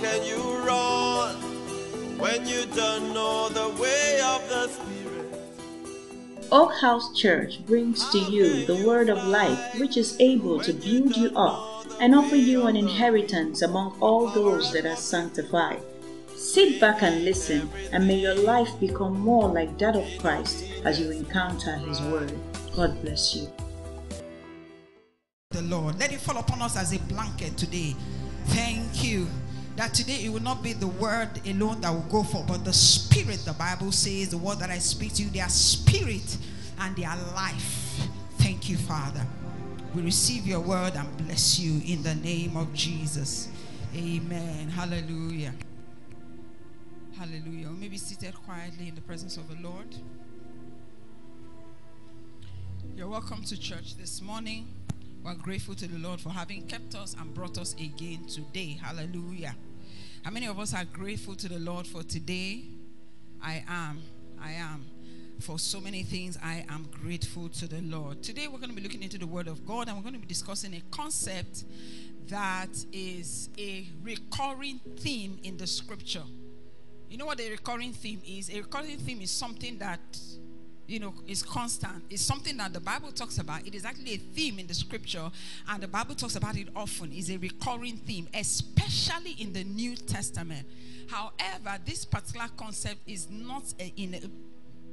can you run when you don't know the way of the Spirit? Oak House Church brings to you the word of life, which is able to build you up and offer you an inheritance among all those that are sanctified. Sit back and listen, and may your life become more like that of Christ as you encounter His Word. God bless you. The Lord, let it fall upon us as a blanket today. Thank you. That today it will not be the word alone that will go for, but the spirit. The Bible says, The word that I speak to you, they are spirit and they are life. Thank you, Father. We receive your word and bless you in the name of Jesus. Amen. Hallelujah. Hallelujah. We may be seated quietly in the presence of the Lord. You're welcome to church this morning. We're grateful to the Lord for having kept us and brought us again today. Hallelujah. How many of us are grateful to the Lord for today? I am. I am. For so many things, I am grateful to the Lord. Today, we're going to be looking into the Word of God and we're going to be discussing a concept that is a recurring theme in the scripture. You know what a recurring theme is? A recurring theme is something that you know is constant. It's something that the Bible talks about. It is actually a theme in the scripture, and the Bible talks about it often. It's a recurring theme, especially in the New Testament. However, this particular concept is not a, in a,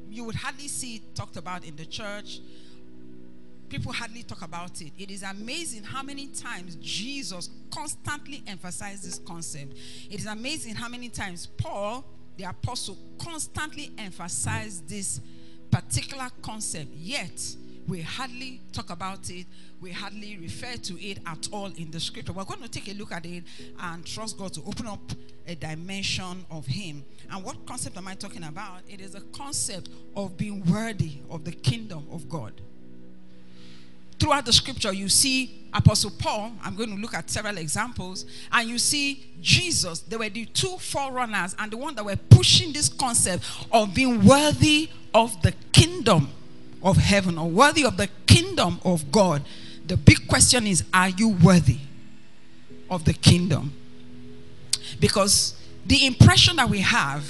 you would hardly see it talked about in the church. People hardly talk about it. It is amazing how many times Jesus constantly emphasized this concept. It is amazing how many times Paul, the apostle, constantly emphasized this particular concept. Yet, we hardly talk about it. We hardly refer to it at all in the scripture. We're going to take a look at it and trust God to open up a dimension of Him. And what concept am I talking about? It is a concept of being worthy of the kingdom of God throughout the scripture, you see Apostle Paul. I'm going to look at several examples. And you see Jesus. They were the two forerunners and the one that were pushing this concept of being worthy of the kingdom of heaven or worthy of the kingdom of God. The big question is are you worthy of the kingdom? Because the impression that we have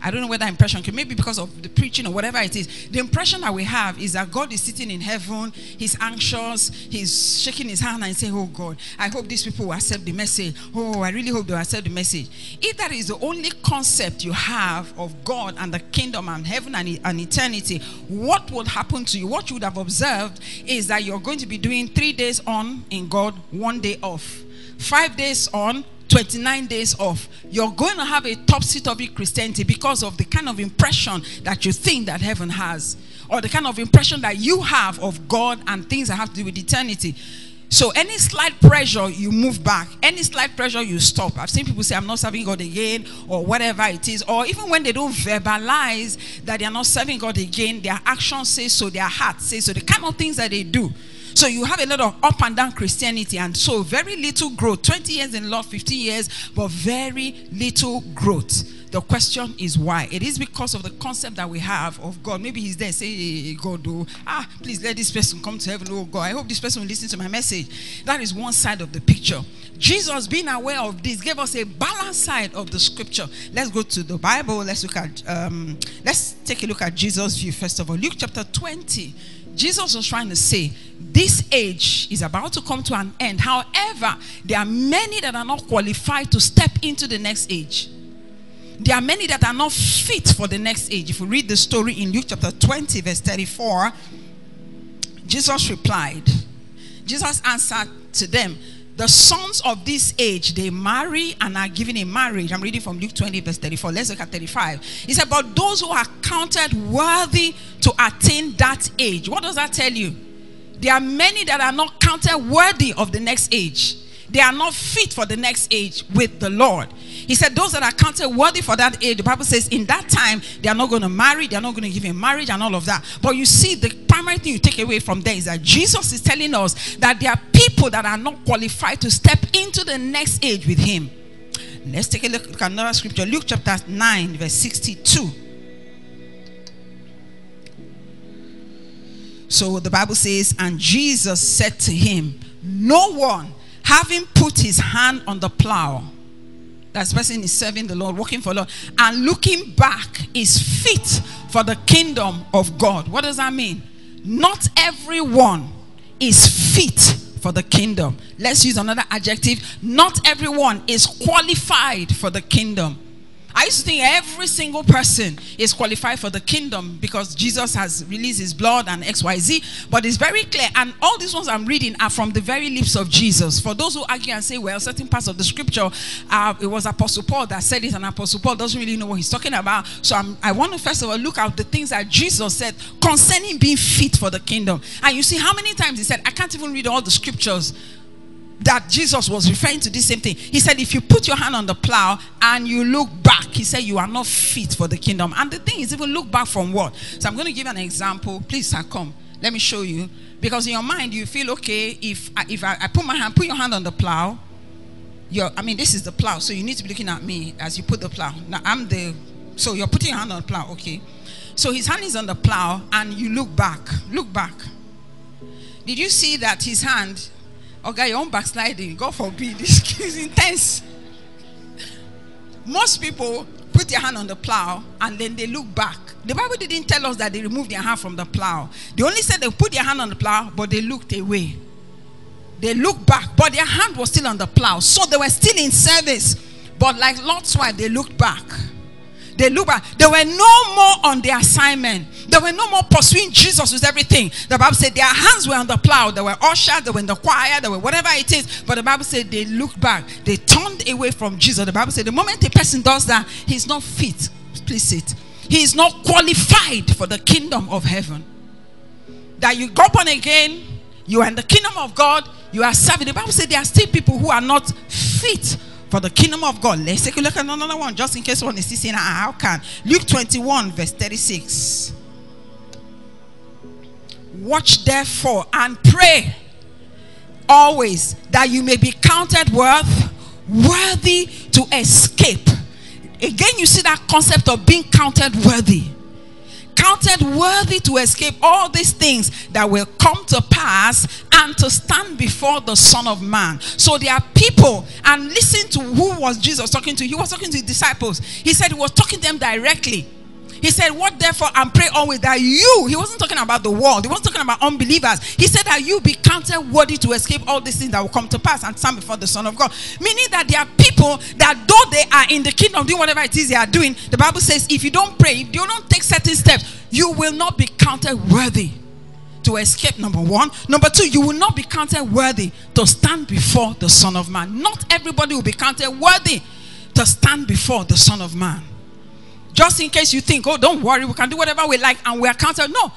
I don't know whether impression can maybe because of the preaching or whatever it is. The impression that we have is that God is sitting in heaven, he's anxious, he's shaking his hand and saying, Oh God, I hope these people will accept the message. Oh, I really hope they'll accept the message. If that is the only concept you have of God and the kingdom and heaven and, and eternity, what would happen to you? What you would have observed is that you're going to be doing three days on in God, one day off. Five days on, 29 days off, you're going to have a topsy-turvy Christianity because of the kind of impression that you think that heaven has, or the kind of impression that you have of God and things that have to do with eternity. So any slight pressure, you move back. Any slight pressure, you stop. I've seen people say, I'm not serving God again, or whatever it is. Or even when they don't verbalize that they are not serving God again, their actions say so, their heart says so. The kind of things that they do so you have a lot of up and down Christianity, and so very little growth. 20 years in Lord, 50 years, but very little growth. The question is why? It is because of the concept that we have of God. Maybe He's there, say, hey, God, oh, ah, please let this person come to heaven. Oh, God, I hope this person will listen to my message. That is one side of the picture. Jesus, being aware of this, gave us a balanced side of the scripture. Let's go to the Bible. Let's look at, um, let's take a look at Jesus' view first of all. Luke chapter 20. Jesus was trying to say, this age is about to come to an end. However, there are many that are not qualified to step into the next age. There are many that are not fit for the next age. If we read the story in Luke chapter 20, verse 34, Jesus replied, Jesus answered to them, the sons of this age they marry and are given in marriage. I'm reading from Luke 20, verse 34. Let's look at 35. He said, But those who are counted worthy to attain that age. What does that tell you? There are many that are not counted worthy of the next age. They are not fit for the next age with the Lord. He said, Those that are counted worthy for that age, the Bible says, in that time, they are not going to marry, they are not going to give in marriage, and all of that. But you see, the primary thing you take away from there is that Jesus is telling us that there are people that are not qualified to step into the next age with Him. Let's take a look at another scripture Luke chapter 9, verse 62. So the Bible says, And Jesus said to him, No one having put his hand on the plow That person is serving the Lord, working for Lord, and looking back is fit for the kingdom of God. What does that mean? Not everyone is fit for the kingdom. Let's use another adjective. Not everyone is qualified for the kingdom. I used to think every single person is qualified for the kingdom because Jesus has released his blood and XYZ. But it's very clear. And all these ones I'm reading are from the very lips of Jesus. For those who argue and say, well, certain parts of the scripture, uh, it was Apostle Paul that said it, and Apostle Paul doesn't really know what he's talking about. So I'm, I want to first of all look at the things that Jesus said concerning being fit for the kingdom. And you see how many times he said, I can't even read all the scriptures that Jesus was referring to this same thing. He said, if you put your hand on the plow and you look back, he said, you are not fit for the kingdom. And the thing is, even look back from what? So I'm going to give an example. Please, sir, come. Let me show you. Because in your mind, you feel, okay, if, I, if I, I put my hand, put your hand on the plow. You're, I mean, this is the plow. So you need to be looking at me as you put the plow. Now, I'm the, so you're putting your hand on the plow, okay. So his hand is on the plow and you look back. Look back. Did you see that his hand Okay, your own backsliding, God forbid, this is intense. Most people put their hand on the plow and then they look back. The Bible didn't tell us that they removed their hand from the plow. They only said they put their hand on the plow, but they looked away. They looked back, but their hand was still on the plow. So they were still in service. But like Lot's wife, they looked back. They looked back. They were no more on their assignment. They were no more pursuing Jesus with everything. The Bible said their hands were on the plow. They were ushered. They were in the choir. They were whatever it is. But the Bible said they looked back. They turned away from Jesus. The Bible said the moment a person does that, he's not fit. Please sit. He is not qualified for the kingdom of heaven. That you go born again, you are in the kingdom of God, you are serving. The Bible said there are still people who are not fit for the kingdom of God. Let's take a look at another one just in case one is saying, ah, How can? Luke 21, verse 36. Watch therefore and pray always that you may be counted worth worthy to escape. Again, you see that concept of being counted worthy counted worthy to escape all these things that will come to pass and to stand before the Son of Man. So there are people, and listen to who was Jesus talking to. He was talking to disciples. He said he was talking to them directly. He said, What therefore and pray always that you, he wasn't talking about the world, he wasn't talking about unbelievers. He said that you be counted worthy to escape all these things that will come to pass and stand before the Son of God. Meaning that there are people that though they are in the kingdom doing whatever it is they are doing, the Bible says if you don't pray, if you don't take certain steps, you will not be counted worthy to escape number one number two you will not be counted worthy to stand before the son of man not everybody will be counted worthy to stand before the son of man just in case you think, oh, don't worry, we can do whatever we like and we are counted. No.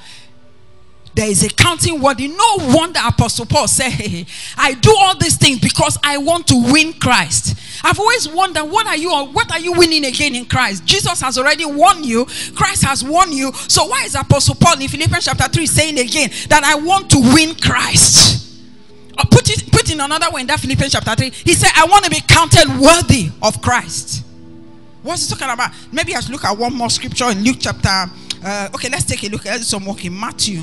There is a counting worthy. No wonder Apostle Paul said, hey, I do all these things because I want to win Christ. I've always wondered, what are you what are you winning again in Christ? Jesus has already won you. Christ has won you. So why is Apostle Paul in Philippians chapter 3 saying again that I want to win Christ? Or put it put in another way in that Philippians chapter 3. He said, I want to be counted worthy of Christ. What's he talking about? Maybe I should look at one more scripture in Luke chapter. Uh, okay, let's take a look at some work in Matthew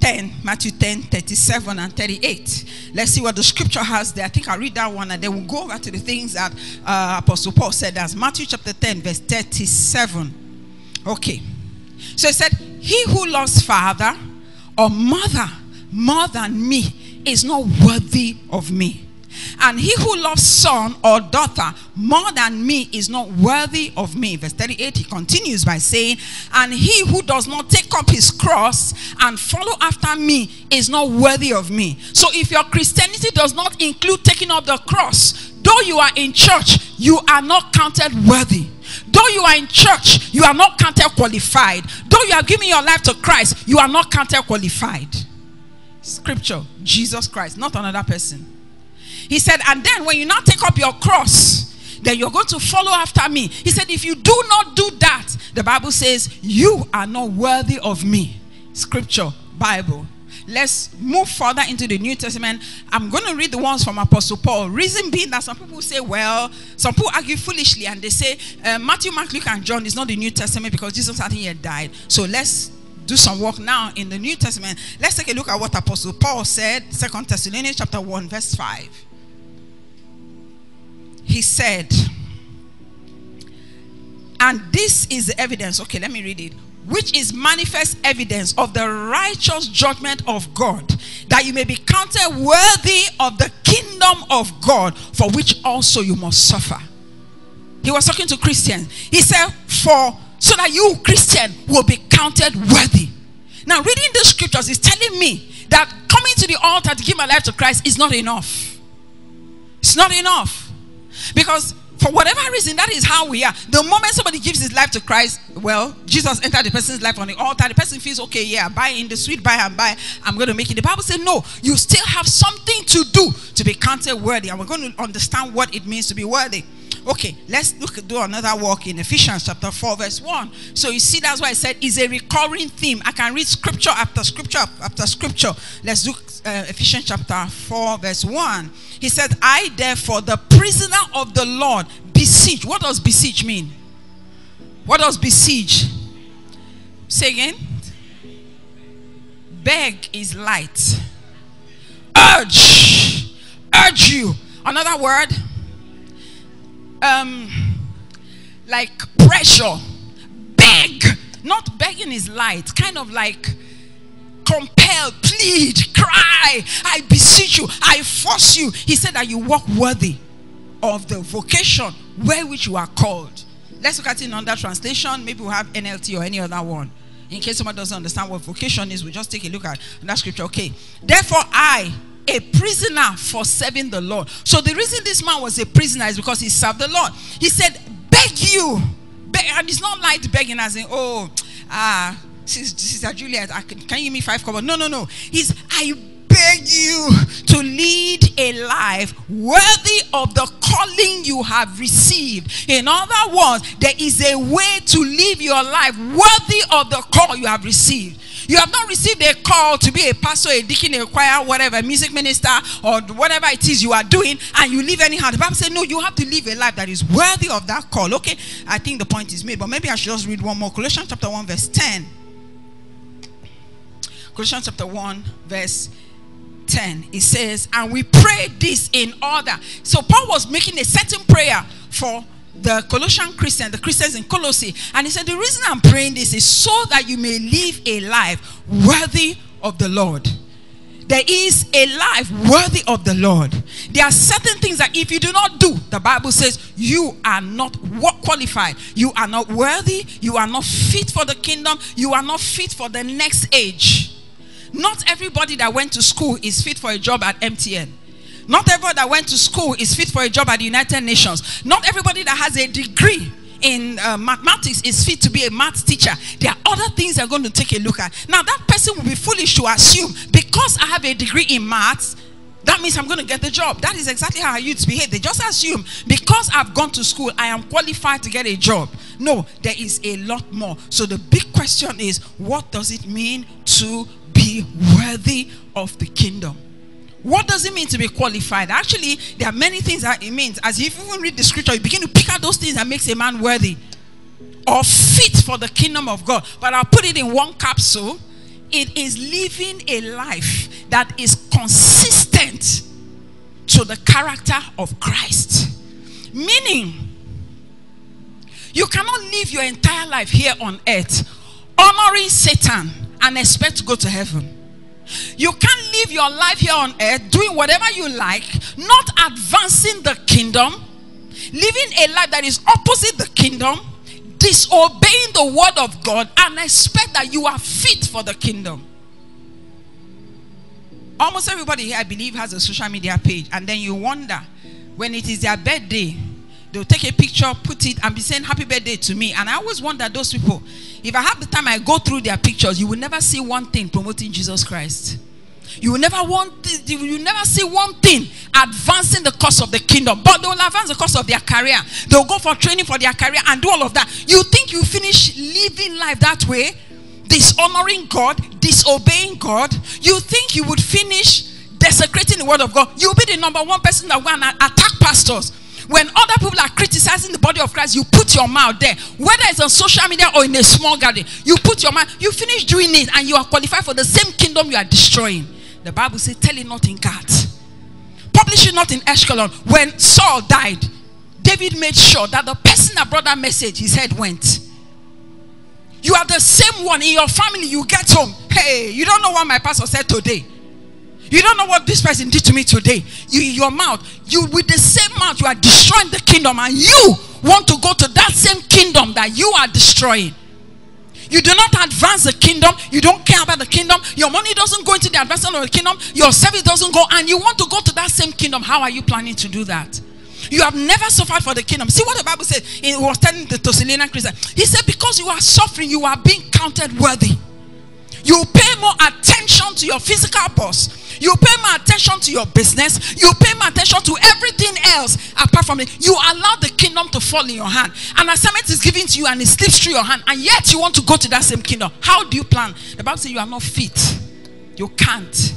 10, Matthew 10, 37 and 38. Let's see what the scripture has there. I think I'll read that one and then we'll go over to the things that uh, Apostle Paul said. That's Matthew chapter 10, verse 37. Okay. So he said, He who loves father or mother more than me is not worthy of me. And he who loves son or daughter more than me is not worthy of me. Verse 38, he continues by saying, And he who does not take up his cross and follow after me is not worthy of me. So if your Christianity does not include taking up the cross, though you are in church, you are not counted worthy. Though you are in church, you are not counted qualified. Though you are giving your life to Christ, you are not counted qualified. Scripture, Jesus Christ, not another person. He said, and then when you now take up your cross, then you're going to follow after me. He said, if you do not do that, the Bible says, you are not worthy of me. Scripture, Bible. Let's move further into the New Testament. I'm going to read the ones from Apostle Paul. Reason being that some people say, well, some people argue foolishly and they say uh, Matthew, Mark, Luke, and John is not the New Testament because Jesus hadn't yet died. So let's do some work now in the New Testament. Let's take a look at what Apostle Paul said, Second Thessalonians chapter 1, verse 5. He said, and this is the evidence. Okay, let me read it. Which is manifest evidence of the righteous judgment of God, that you may be counted worthy of the kingdom of God, for which also you must suffer. He was talking to Christians. He said, For so that you, Christian, will be counted worthy. Now, reading the scriptures is telling me that coming to the altar to give my life to Christ is not enough. It's not enough. Because for whatever reason, that is how we are. The moment somebody gives his life to Christ, well, Jesus entered the person's life on the altar. The person feels, okay, yeah, by in the sweet, by and by. I'm going to make it. The Bible said, no, you still have something to do to be counted worthy. And we're going to understand what it means to be worthy. Okay, let's look do another walk in Ephesians chapter 4, verse 1. So you see, that's why I said it's a recurring theme. I can read scripture after scripture after scripture. Let's look uh, Ephesians chapter 4, verse 1. He said, I therefore, the prisoner of the Lord, beseech. What does beseech mean? What does besiege? Say again. Beg is light. Urge. Urge you. Another word um, like pressure, beg. Not begging is light, kind of like compel, plead, cry. I beseech you, I force you. He said that you walk worthy of the vocation where which you are called. Let's look at it in another translation. Maybe we'll have NLT or any other one. In case someone doesn't understand what vocation is, we'll just take a look at that scripture. Okay. Therefore, I, a prisoner for serving the Lord. So the reason this man was a prisoner is because he served the Lord. He said, beg you. And it's not like begging as in, oh, ah, Sister Juliet, can, can you give me five kobo? No, no, no. He's, I beg you to lead a life worthy of the calling you have received. In other words, there is a way to live your life worthy of the call you have received. You have not received a call to be a pastor, a deacon, a choir, whatever, music minister, or whatever it is you are doing, and you live anyhow. The Bible says, no, you have to live a life that is worthy of that call. Okay, I think the point is made, but maybe I should just read one more. Colossians chapter 1, verse 10. Colossians chapter 1, verse 10. It says, and we pray this in order. So Paul was making a certain prayer for the Colossian Christian, the Christians in Colossae. And he said, The reason I'm praying this is so that you may live a life worthy of the Lord. There is a life worthy of the Lord. There are certain things that if you do not do, the Bible says you are not qualified. You are not worthy. You are not fit for the kingdom. You are not fit for the next age. Not everybody that went to school is fit for a job at MTN. Not everybody that went to school is fit for a job at the United Nations. Not everybody that has a degree in uh, mathematics is fit to be a math teacher. There are other things they're going to take a look at. Now, that person will be foolish to assume because I have a degree in maths, that means I'm going to get the job. That is exactly how youths behave. They just assume because I've gone to school, I am qualified to get a job. No, there is a lot more. So the big question is what does it mean to be worthy of the kingdom? What does it mean to be qualified? Actually, there are many things that it means. As you even read the scripture, you begin to pick out those things that makes a man worthy or fit for the kingdom of God. But I'll put it in one capsule. It is living a life that is consistent to the character of Christ. Meaning, you cannot live your entire life here on earth honoring Satan and expect to go to heaven. You can't live your life here on earth doing whatever you like, not advancing the kingdom, living a life that is opposite the kingdom, disobeying the word of God, and expect that you are fit for the kingdom. Almost everybody here, I believe, has a social media page, and then you wonder when it is their birthday, they'll take a picture, put it, and be saying happy birthday to me. And I always wonder those people, if I have the time I go through their pictures, you will never see one thing promoting Jesus Christ. You will never want you will never see one thing advancing the cause of the kingdom. But they will advance the cause of their career. They'll go for training for their career and do all of that. You think you finish living life that way? Dishonoring God, disobeying God. You think you would finish desecrating the word of God? You'll be the number one person that will attack pastors when other people are criticizing the body of Christ, you put your mouth there. Whether it's on social media or in a small garden, you put your mouth, you finish doing it, and you are qualified for the same kingdom you are destroying. The Bible says, tell it not in Gath. Publish it not in Ashkelon. When Saul died, David made sure that the person that brought that message, his head went. You are the same one in your family. You get home. Hey, you don't know what my pastor said today. You don't know what this person did to me today. You, your mouth, you with the same mouth, you are destroying the kingdom, and you want to go to that same kingdom that you are destroying. You do not advance the kingdom. You don't care about the kingdom. Your money doesn't go into the advancement of the kingdom. Your service doesn't go, and you want to go to that same kingdom. How are you planning to do that? You have never suffered for the kingdom. See what the Bible said. It was telling the Thessalonian Christian. He said, Because you are suffering, you are being counted worthy. You pay more attention to your physical boss. You pay more attention to your business. You pay more attention to everything else apart from it. You allow the kingdom to fall in your hand. An assignment is given to you and it slips through your hand, and yet you want to go to that same kingdom. How do you plan? The Bible says you are not fit. You can't.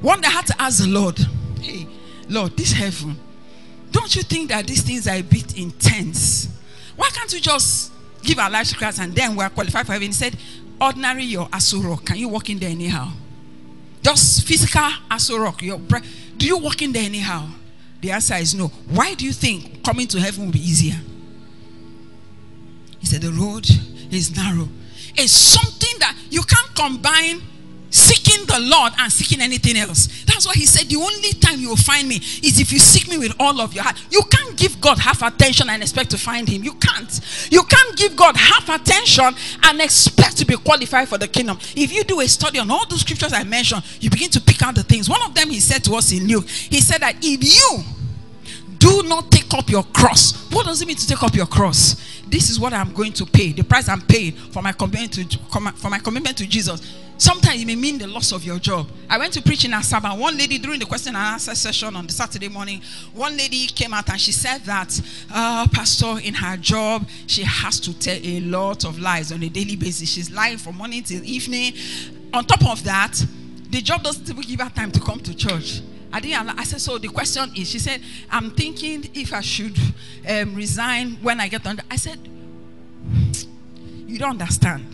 One day I had to ask the Lord, Hey, Lord, this heaven, don't you think that these things are a bit intense? Why can't you just give our lives to Christ and then we're qualified for heaven? He said, Ordinary your Aso Rock. Can you walk in there anyhow? Just physical Aso Rock. Your do you walk in there anyhow? The answer is no. Why do you think coming to heaven will be easier? He said, The road is narrow. It's something that you can't combine seeking the Lord and seeking anything else. That's why he said the only time you will find me is if you seek me with all of your heart. You can't give God half attention and expect to find him. You can't. You can't give God half attention and expect to be qualified for the kingdom. If you do a study on all those scriptures I mentioned, you begin to pick out the things. One of them he said to us in Luke, he said that if you do not take up your cross. What does it mean to take up your cross? This is what I'm going to pay. The price I'm paying for my commitment to for my commitment to Jesus. Sometimes it may mean the loss of your job. I went to preach in Asaba. One lady during the question and answer session on the Saturday morning, one lady came out and she said that, uh, Pastor, in her job, she has to tell a lot of lies on a daily basis. She's lying from morning till evening. On top of that, the job doesn't even give her time to come to church. I didn't. I said, so the question is, she said, I'm thinking if I should um, resign when I get on. I said, you don't understand.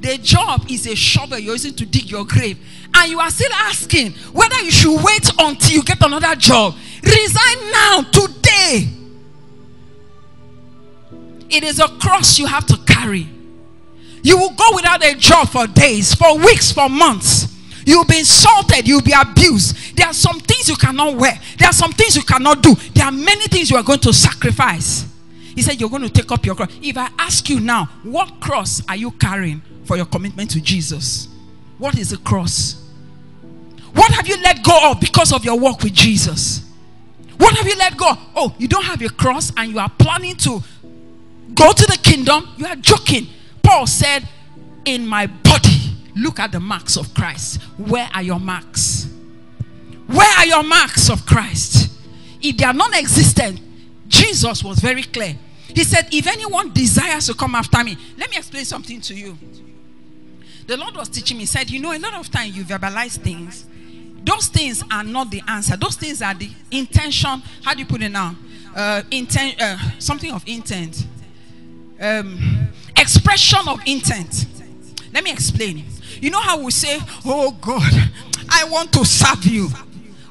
The job is a shovel you're using to dig your grave, and you are still asking whether you should wait until you get another job. Resign now, today. It is a cross you have to carry. You will go without a job for days, for weeks, for months. You'll be insulted. You'll be abused. There are some things you cannot wear. There are some things you cannot do. There are many things you are going to sacrifice. He said, You're going to take up your cross. If I ask you now, what cross are you carrying for your commitment to Jesus? What is the cross? What have you let go of because of your walk with Jesus? What have you let go? Oh, you don't have a cross and you are planning to go to the kingdom? You are joking. Paul said, In my body Look at the marks of Christ. Where are your marks? Where are your marks of Christ? If they are non existent, Jesus was very clear. He said, If anyone desires to come after me, let me explain something to you. The Lord was teaching me, he said, You know, a lot of time you verbalize things. Those things are not the answer. Those things are the intention. How do you put it now? Uh, uh, something of intent. Um, expression of intent. Let me explain. You know how we say, Oh God, I want to serve you.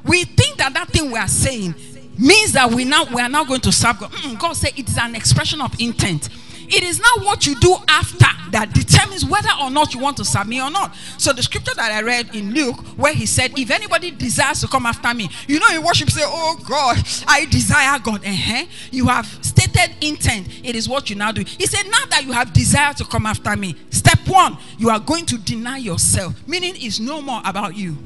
We think that that thing we are saying means that we now we are now going to serve God. Mm, God said it is an expression of intent. It is not what you do after that determines whether or not you want to serve me or not. So the scripture that I read in Luke, where he said, "If anybody desires to come after me, you know, in worship, say, Oh God, I desire God." Uh-huh. You have stated intent. It is what you now do. He said, "Now that you have desire to come after me, step one, you are going to deny yourself. Meaning, it's no more about you.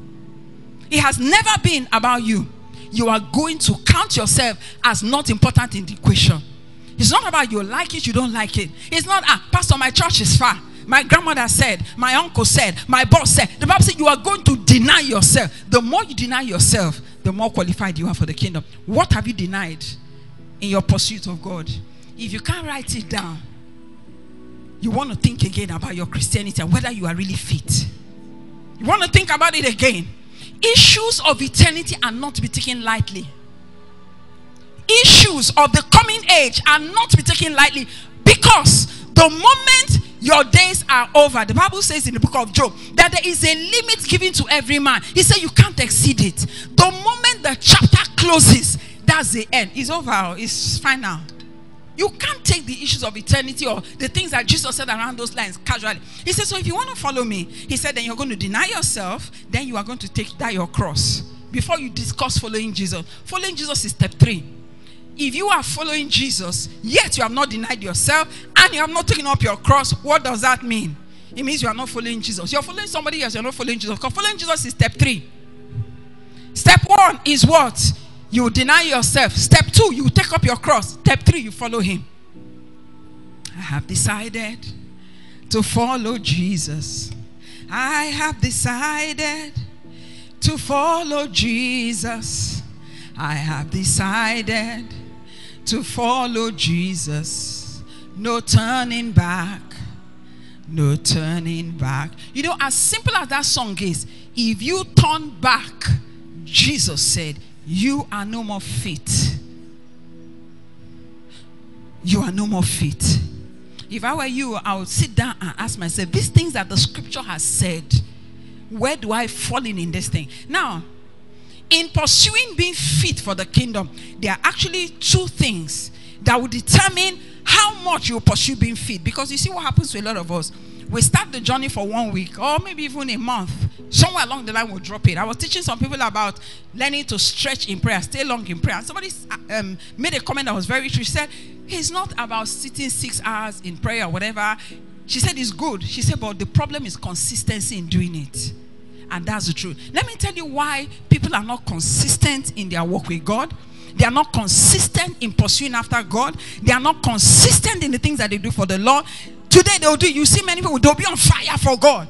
It has never been about you. You are going to count yourself as not important in the equation." It's not about you like it, you don't like it. It's not, ah, Pastor, my church is far. My grandmother said, my uncle said, my boss said. The Bible said you are going to deny yourself. The more you deny yourself, the more qualified you are for the kingdom. What have you denied in your pursuit of God? If you can't write it down, you want to think again about your Christianity and whether you are really fit. You want to think about it again. Issues of eternity are not to be taken lightly issues of the coming age are not to be taken lightly because the moment your days are over, the Bible says in the book of Job that there is a limit given to every man. He said you can't exceed it. The moment the chapter closes, that's the end. It's over. It's final. You can't take the issues of eternity or the things that Jesus said around those lines casually. He said, So if you want to follow me, he said, then you're going to deny yourself, then you are going to take that your cross. Before you discuss following Jesus, following Jesus is step three. If you are following Jesus, yet you have not denied yourself and you have not taken up your cross, what does that mean? It means you are not following Jesus. You're following somebody else, you're not following Jesus. Because following Jesus is step three. Step one is what? You deny yourself. Step two, you take up your cross. Step three, you follow him. I have decided to follow Jesus. I have decided to follow Jesus. I have decided to follow Jesus. No turning back. No turning back. You know, as simple as that song is, if you turn back, Jesus said, You are no more fit. You are no more fit. If I were you, I would sit down and ask myself, These things that the scripture has said, where do I fall in in this thing? Now, in pursuing being fit for the kingdom, there are actually two things that will determine how much you pursue being fit. Because you see what happens to a lot of us. We start the journey for one week or maybe even a month. Somewhere along the line, we'll drop it. I was teaching some people about learning to stretch in prayer, stay long in prayer. Somebody um, made a comment that was very true. She said, It's not about sitting six hours in prayer or whatever. She said, It's good. She said, But the problem is consistency in doing it. And that's the truth. Let me tell you why people are not consistent in their work with God. They are not consistent in pursuing after God. They are not consistent in the things that they do for the Lord. Today they'll do. You see many people they'll be on fire for God.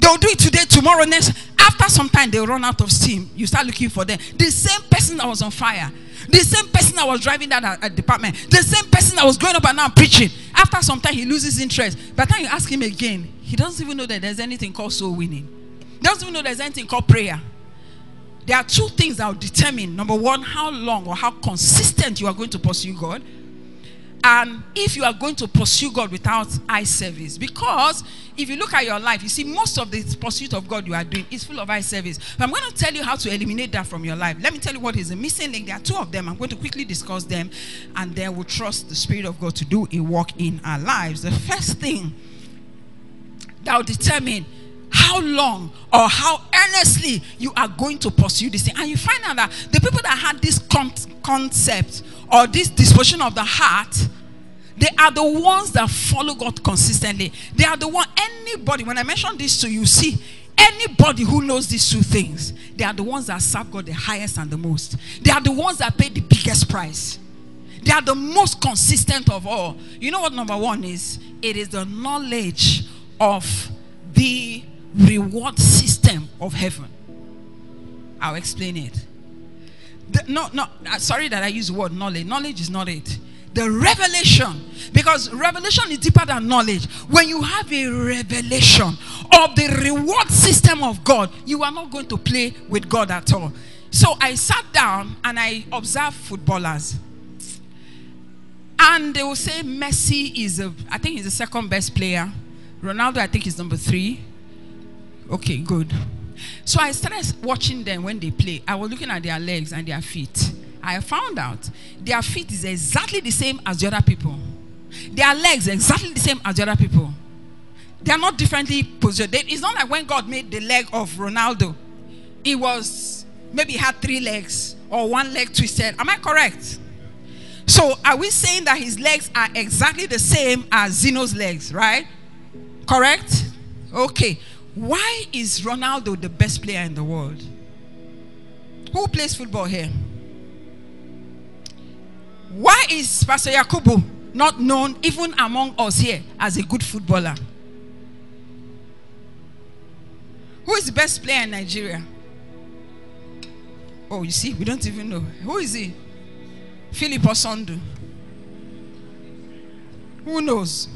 They'll do it today, tomorrow, next. After some time, they'll run out of steam. You start looking for them. The same person that was on fire, the same person that was driving that at, at department, the same person that was going up and down preaching. After some time, he loses interest. By the time you ask him again, he doesn't even know that there's anything called soul winning. He doesn't even know there's anything called prayer. There are two things that will determine number one, how long or how consistent you are going to pursue God. And if you are going to pursue God without eye service, because if you look at your life, you see most of the pursuit of God you are doing is full of eye service. But I'm going to tell you how to eliminate that from your life. Let me tell you what is the missing link. There are two of them. I'm going to quickly discuss them, and then we'll trust the Spirit of God to do a work in our lives. The first thing that will determine how long or how earnestly you are going to pursue this thing. And you find out that the people that had this con- concept or this disposition of the heart, they are the ones that follow God consistently. They are the one, anybody, when I mention this to you, see, anybody who knows these two things, they are the ones that serve God the highest and the most. They are the ones that pay the biggest price. They are the most consistent of all. You know what number one is? It is the knowledge of the reward system of heaven. I'll explain it. The, no, no, uh, sorry that I use the word knowledge. Knowledge is not it. The revelation, because revelation is deeper than knowledge. When you have a revelation of the reward system of God, you are not going to play with God at all. So I sat down and I observed footballers. And they will say Messi is a, I think he's the second best player. Ronaldo, I think, is number three. Okay, good. So I started watching them when they play. I was looking at their legs and their feet. I found out their feet is exactly the same as the other people. Their legs exactly the same as the other people. They are not differently positioned. It's not like when God made the leg of Ronaldo. It was maybe had three legs or one leg twisted. Am I correct? So are we saying that his legs are exactly the same as Zeno's legs, right? Correct? Okay. Why is Ronaldo the best player in the world? Who plays football here? Why is Pastor Yakubu not known even among us here as a good footballer? Who is the best player in Nigeria? Oh, you see, we don't even know. Who is he? Philip Osondu. Who knows?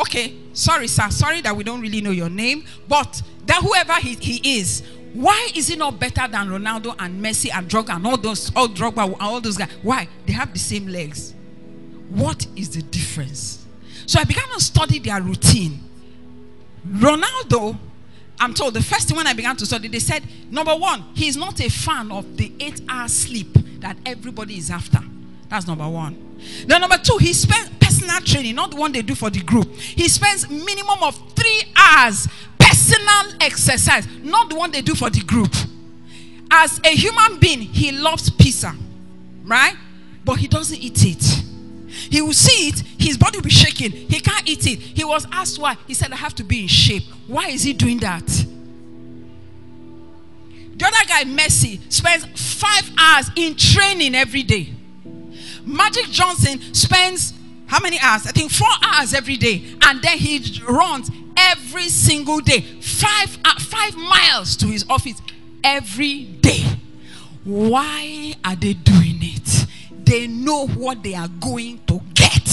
Okay, sorry, sir. Sorry that we don't really know your name, but that whoever he, he is, why is he not better than Ronaldo and Messi and Drogba and all those all Drogba and all those guys? Why? They have the same legs. What is the difference? So I began to study their routine. Ronaldo, I'm told the first thing when I began to study, they said, number one, he's not a fan of the eight hour sleep that everybody is after. That's number one. Then number two, he spends personal training, not the one they do for the group. He spends minimum of three hours personal exercise, not the one they do for the group. As a human being, he loves pizza, right? But he doesn't eat it. He will see it, his body will be shaking. He can't eat it. He was asked why. He said, I have to be in shape. Why is he doing that? The other guy, Messi, spends five hours in training every day. Magic Johnson spends how many hours? I think four hours every day, and then he runs every single day, five uh, five miles to his office every day. Why are they doing it? They know what they are going to get.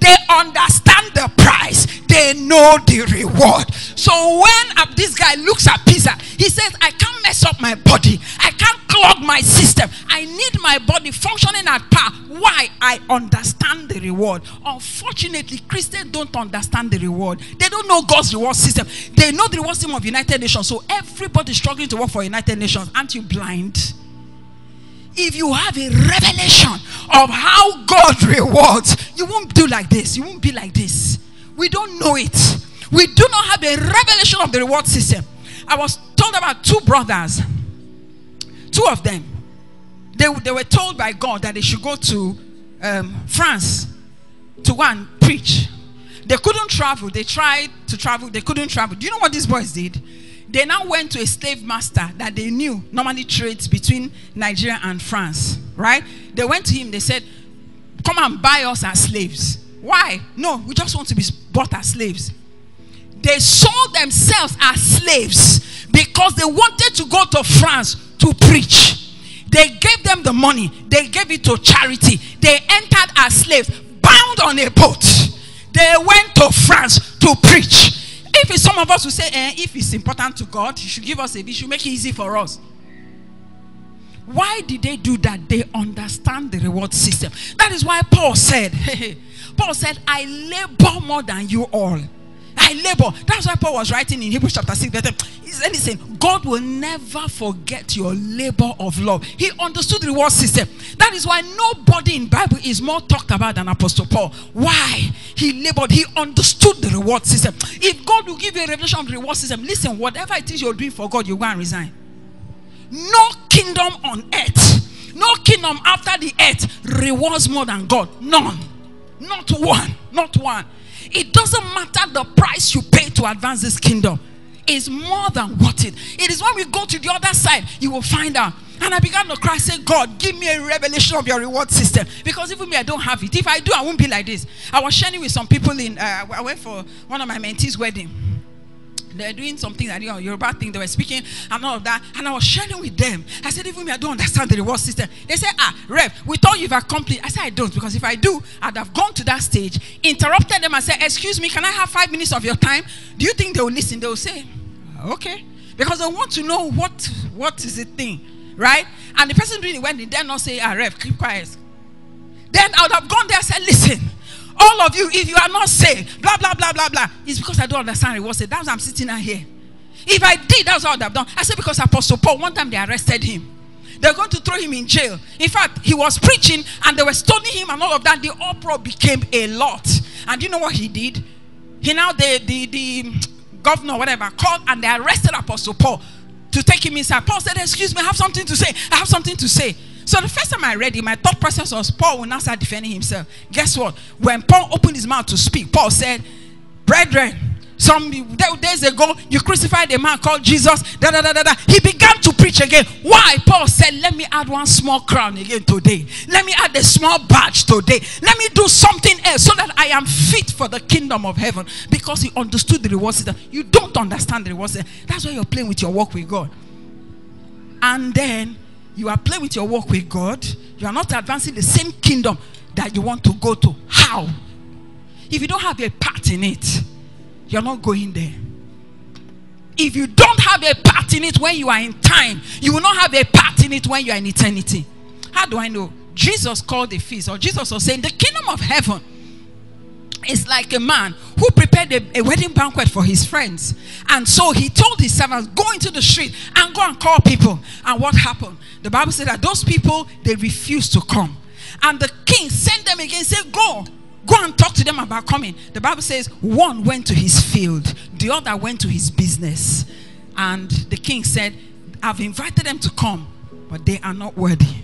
They understand the price. They know the reward. So when uh, this guy looks at pizza, he says, I can't mess up my body. I can't clog my system. I need my body functioning at par. Why? I understand the reward. Unfortunately, Christians don't understand the reward. They don't know God's reward system. They know the reward system of United Nations. So everybody struggling to work for United Nations. Aren't you blind? if you have a revelation of how God rewards, you won't do like this. You won't be like this. We don't know it. We do not have a revelation of the reward system. I was told about two brothers, two of them. They, they were told by God that they should go to um, France to go and preach. They couldn't travel. They tried to travel. They couldn't travel. Do you know what these boys did? They now went to a slave master that they knew normally trades between Nigeria and France, right? They went to him, they said, Come and buy us as slaves. Why? No, we just want to be bought as slaves. They sold themselves as slaves because they wanted to go to France to preach. They gave them the money, they gave it to charity. They entered as slaves, bound on a boat. They went to France to preach. If it's some of us who say, eh, if it's important to God, He should give us a He should make it easy for us. Why did they do that? They understand the reward system. That is why Paul said, Paul said, I labor more than you all. I labor. That's why Paul was writing in Hebrews chapter 6. He said, God will never forget your labor of love. He understood the reward system. That is why nobody in Bible is more talked about than Apostle Paul. Why? He labored. He understood the reward system. If God will give you a revelation of the reward system, listen, whatever it is you're doing for God, you go and resign. No kingdom on earth, no kingdom after the earth rewards more than God. None. Not one. Not one. It doesn't matter the price you pay to advance this kingdom. It's more than worth it. It is when we go to the other side, you will find out. And I began to cry, say, God, give me a revelation of your reward system. Because even me, I don't have it. If I do, I won't be like this. I was sharing with some people in, uh, I went for one of my mentees' wedding they're doing something that you know Yoruba thing. They were speaking and all of that, and I was sharing with them. I said, even me, I don't understand the reward system. They said, ah, Rev, we thought you've accomplished. I said, I don't, because if I do, I'd have gone to that stage, interrupted them, and said, excuse me, can I have five minutes of your time? Do you think they will listen? They will say, okay, because they want to know what what is the thing, right? And the person doing the wedding, dare not say, ah, Rev, keep quiet. Then I would have gone there and said, listen. All of you, if you are not saved, blah, blah, blah, blah, blah. It's because I don't understand was it. That's why I'm sitting out here. If I did, that's what I would have done. I said because Apostle Paul, one time they arrested him. They're going to throw him in jail. In fact, he was preaching and they were stoning him and all of that. The uproar became a lot. And you know what he did? He now, the, the, the governor, whatever, called and they arrested Apostle Paul to take him inside. Paul said, Excuse me, I have something to say. I have something to say. So the first time I read it, my thought process was Paul will now start defending himself. Guess what? When Paul opened his mouth to speak, Paul said, Brethren, some days ago, you crucified a man called Jesus. Da, da, da, da, da. He began to preach again. Why? Paul said, Let me add one small crown again today. Let me add a small badge today. Let me do something else so that I am fit for the kingdom of heaven. Because he understood the reward system. You don't understand the reward system. That's why you're playing with your walk with God. And then you are playing with your work with God, you are not advancing the same kingdom that you want to go to. How? If you don't have a part in it, you're not going there. If you don't have a part in it when you are in time, you will not have a part in it when you are in eternity. How do I know? Jesus called the feast, or Jesus was saying, The kingdom of heaven is like a man who prepared a, a, wedding banquet for his friends. And so he told his servants, Go into the street and go and call people. And what happened? The Bible said that those people they refused to come. And the king sent them again, said, Go, go and talk to them about coming. The Bible says one went to his field, the other went to his business. And the king said, I've invited them to come, but they are not worthy.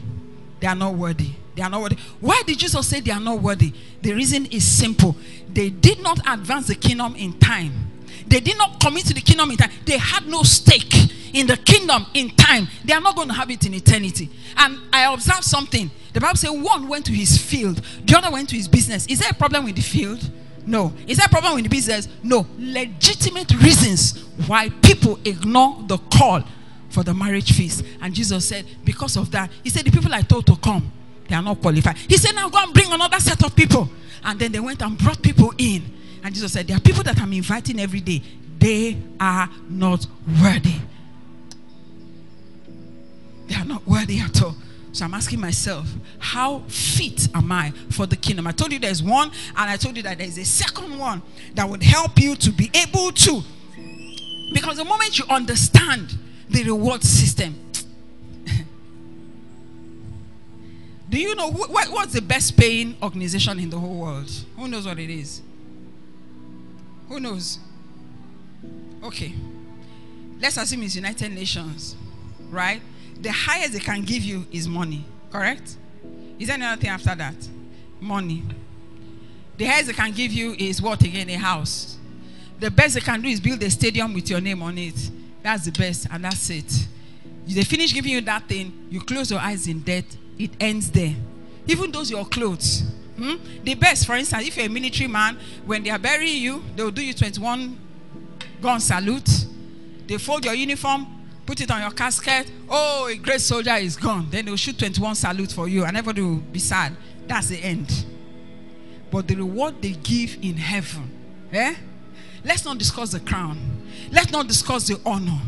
They are not worthy. They are not worthy. Why did Jesus say they are not worthy? The reason is simple. They did not advance the kingdom in time. They did not commit to the kingdom in time. They had no stake in the kingdom in time. They are not going to have it in eternity. And I observed something. The Bible says one went to his field, the other went to his business. Is there a problem with the field? No. Is there a problem with the business? No. Legitimate reasons why people ignore the call for the marriage feast. And Jesus said, because of that, He said, the people I told to come, they are not qualified. He said, now go and bring another set of people. And then they went and brought people in. And Jesus said, there are people that I'm inviting every day. They are not worthy. They are not worthy at all. So I'm asking myself, how fit am I for the kingdom? I told you there's one, and I told you that there's a second one that would help you to be able to. Because the moment you understand the reward system, do you know wh- what's the best paying organization in the whole world? Who knows what it is? Who knows? Okay. Let's assume it's United Nations, right? the highest they can give you is money. Correct? Is there another thing after that? Money. The highest they can give you is what again? A house. The best they can do is build a stadium with your name on it. That's the best, and that's it. They finish giving you that thing, you close your eyes in death, it ends there. Even those your clothes. Hmm? The best, for instance, if you're a military man, when they are burying you, they'll do you 21 gun salute. They fold your uniform, put it on your casket. Oh, a great soldier is gone. Then they'll shoot 21 salute for you, and everybody will be sad. That's the end. But the reward they give in heaven, eh? Let's not discuss the crown. Let's not discuss the honor.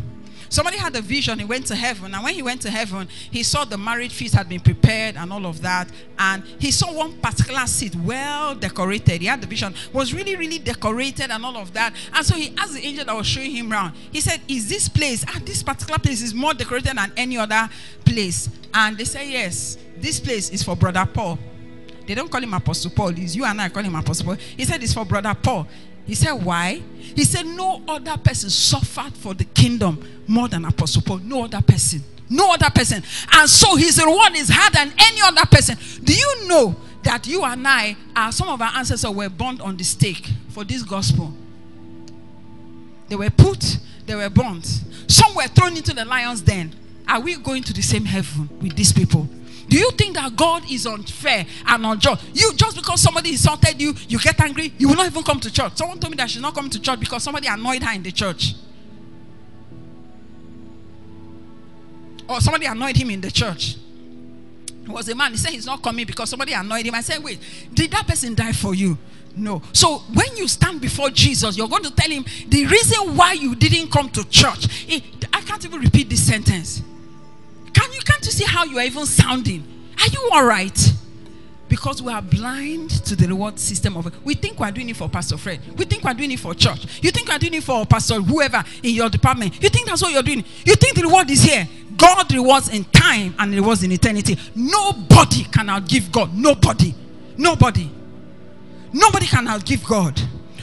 Somebody had a vision, he went to heaven, and when he went to heaven, he saw the marriage feast had been prepared and all of that. And he saw one particular seat well decorated. He had the vision, was really, really decorated and all of that. And so he asked the angel that was showing him around, he said, Is this place, ah, this particular place is more decorated than any other place? And they said, Yes, this place is for brother Paul. They don't call him Apostle Paul, it's you and I call him Apostle Paul. He said, It's for brother Paul. He said, Why? He said, No other person suffered for the kingdom more than Apostle Paul. No other person. No other person. And so his reward is higher than any other person. Do you know that you and I are some of our ancestors were burned on the stake for this gospel? They were put, they were burnt. Some were thrown into the lion's den. Are we going to the same heaven with these people? Do you think that God is unfair and unjust? You just because somebody insulted you, you get angry, you will not even come to church. Someone told me that she's not coming to church because somebody annoyed her in the church. Or somebody annoyed him in the church. It was a man. He said he's not coming because somebody annoyed him. I said, wait, did that person die for you? No. So when you stand before Jesus, you're going to tell him the reason why you didn't come to church. I can't even repeat this sentence. Can you can't you see how you are even sounding? Are you all right? Because we are blind to the reward system of it. We think we're doing it for Pastor Fred. We think we're doing it for church. You think we're doing it for Pastor whoever in your department. You think that's what you're doing. You think the reward is here. God rewards in time and rewards in eternity. Nobody can outgive God. Nobody. Nobody. Nobody can outgive God.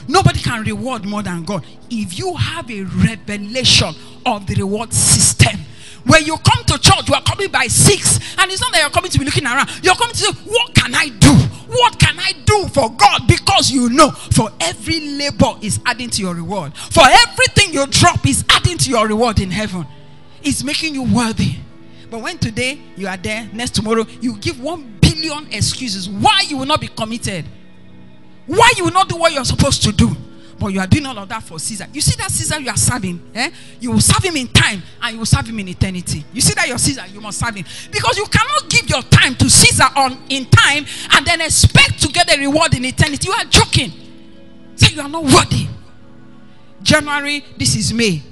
Nobody can reward more than God. If you have a revelation of the reward system, when you come to church, you are coming by six, and it's not that you're coming to be looking around. You're coming to say, What can I do? What can I do for God? Because you know, for every labor is adding to your reward. For everything you drop is adding to your reward in heaven. It's making you worthy. But when today you are there, next tomorrow, you give one billion excuses why you will not be committed, why you will not do what you're supposed to do. But you are doing all of that for Caesar. You see that Caesar you are serving, eh? You will serve him in time and you will serve him in eternity. You see that your Caesar, you must serve him. Because you cannot give your time to Caesar on in time and then expect to get a reward in eternity. You are joking. Say you are not worthy. January, this is May.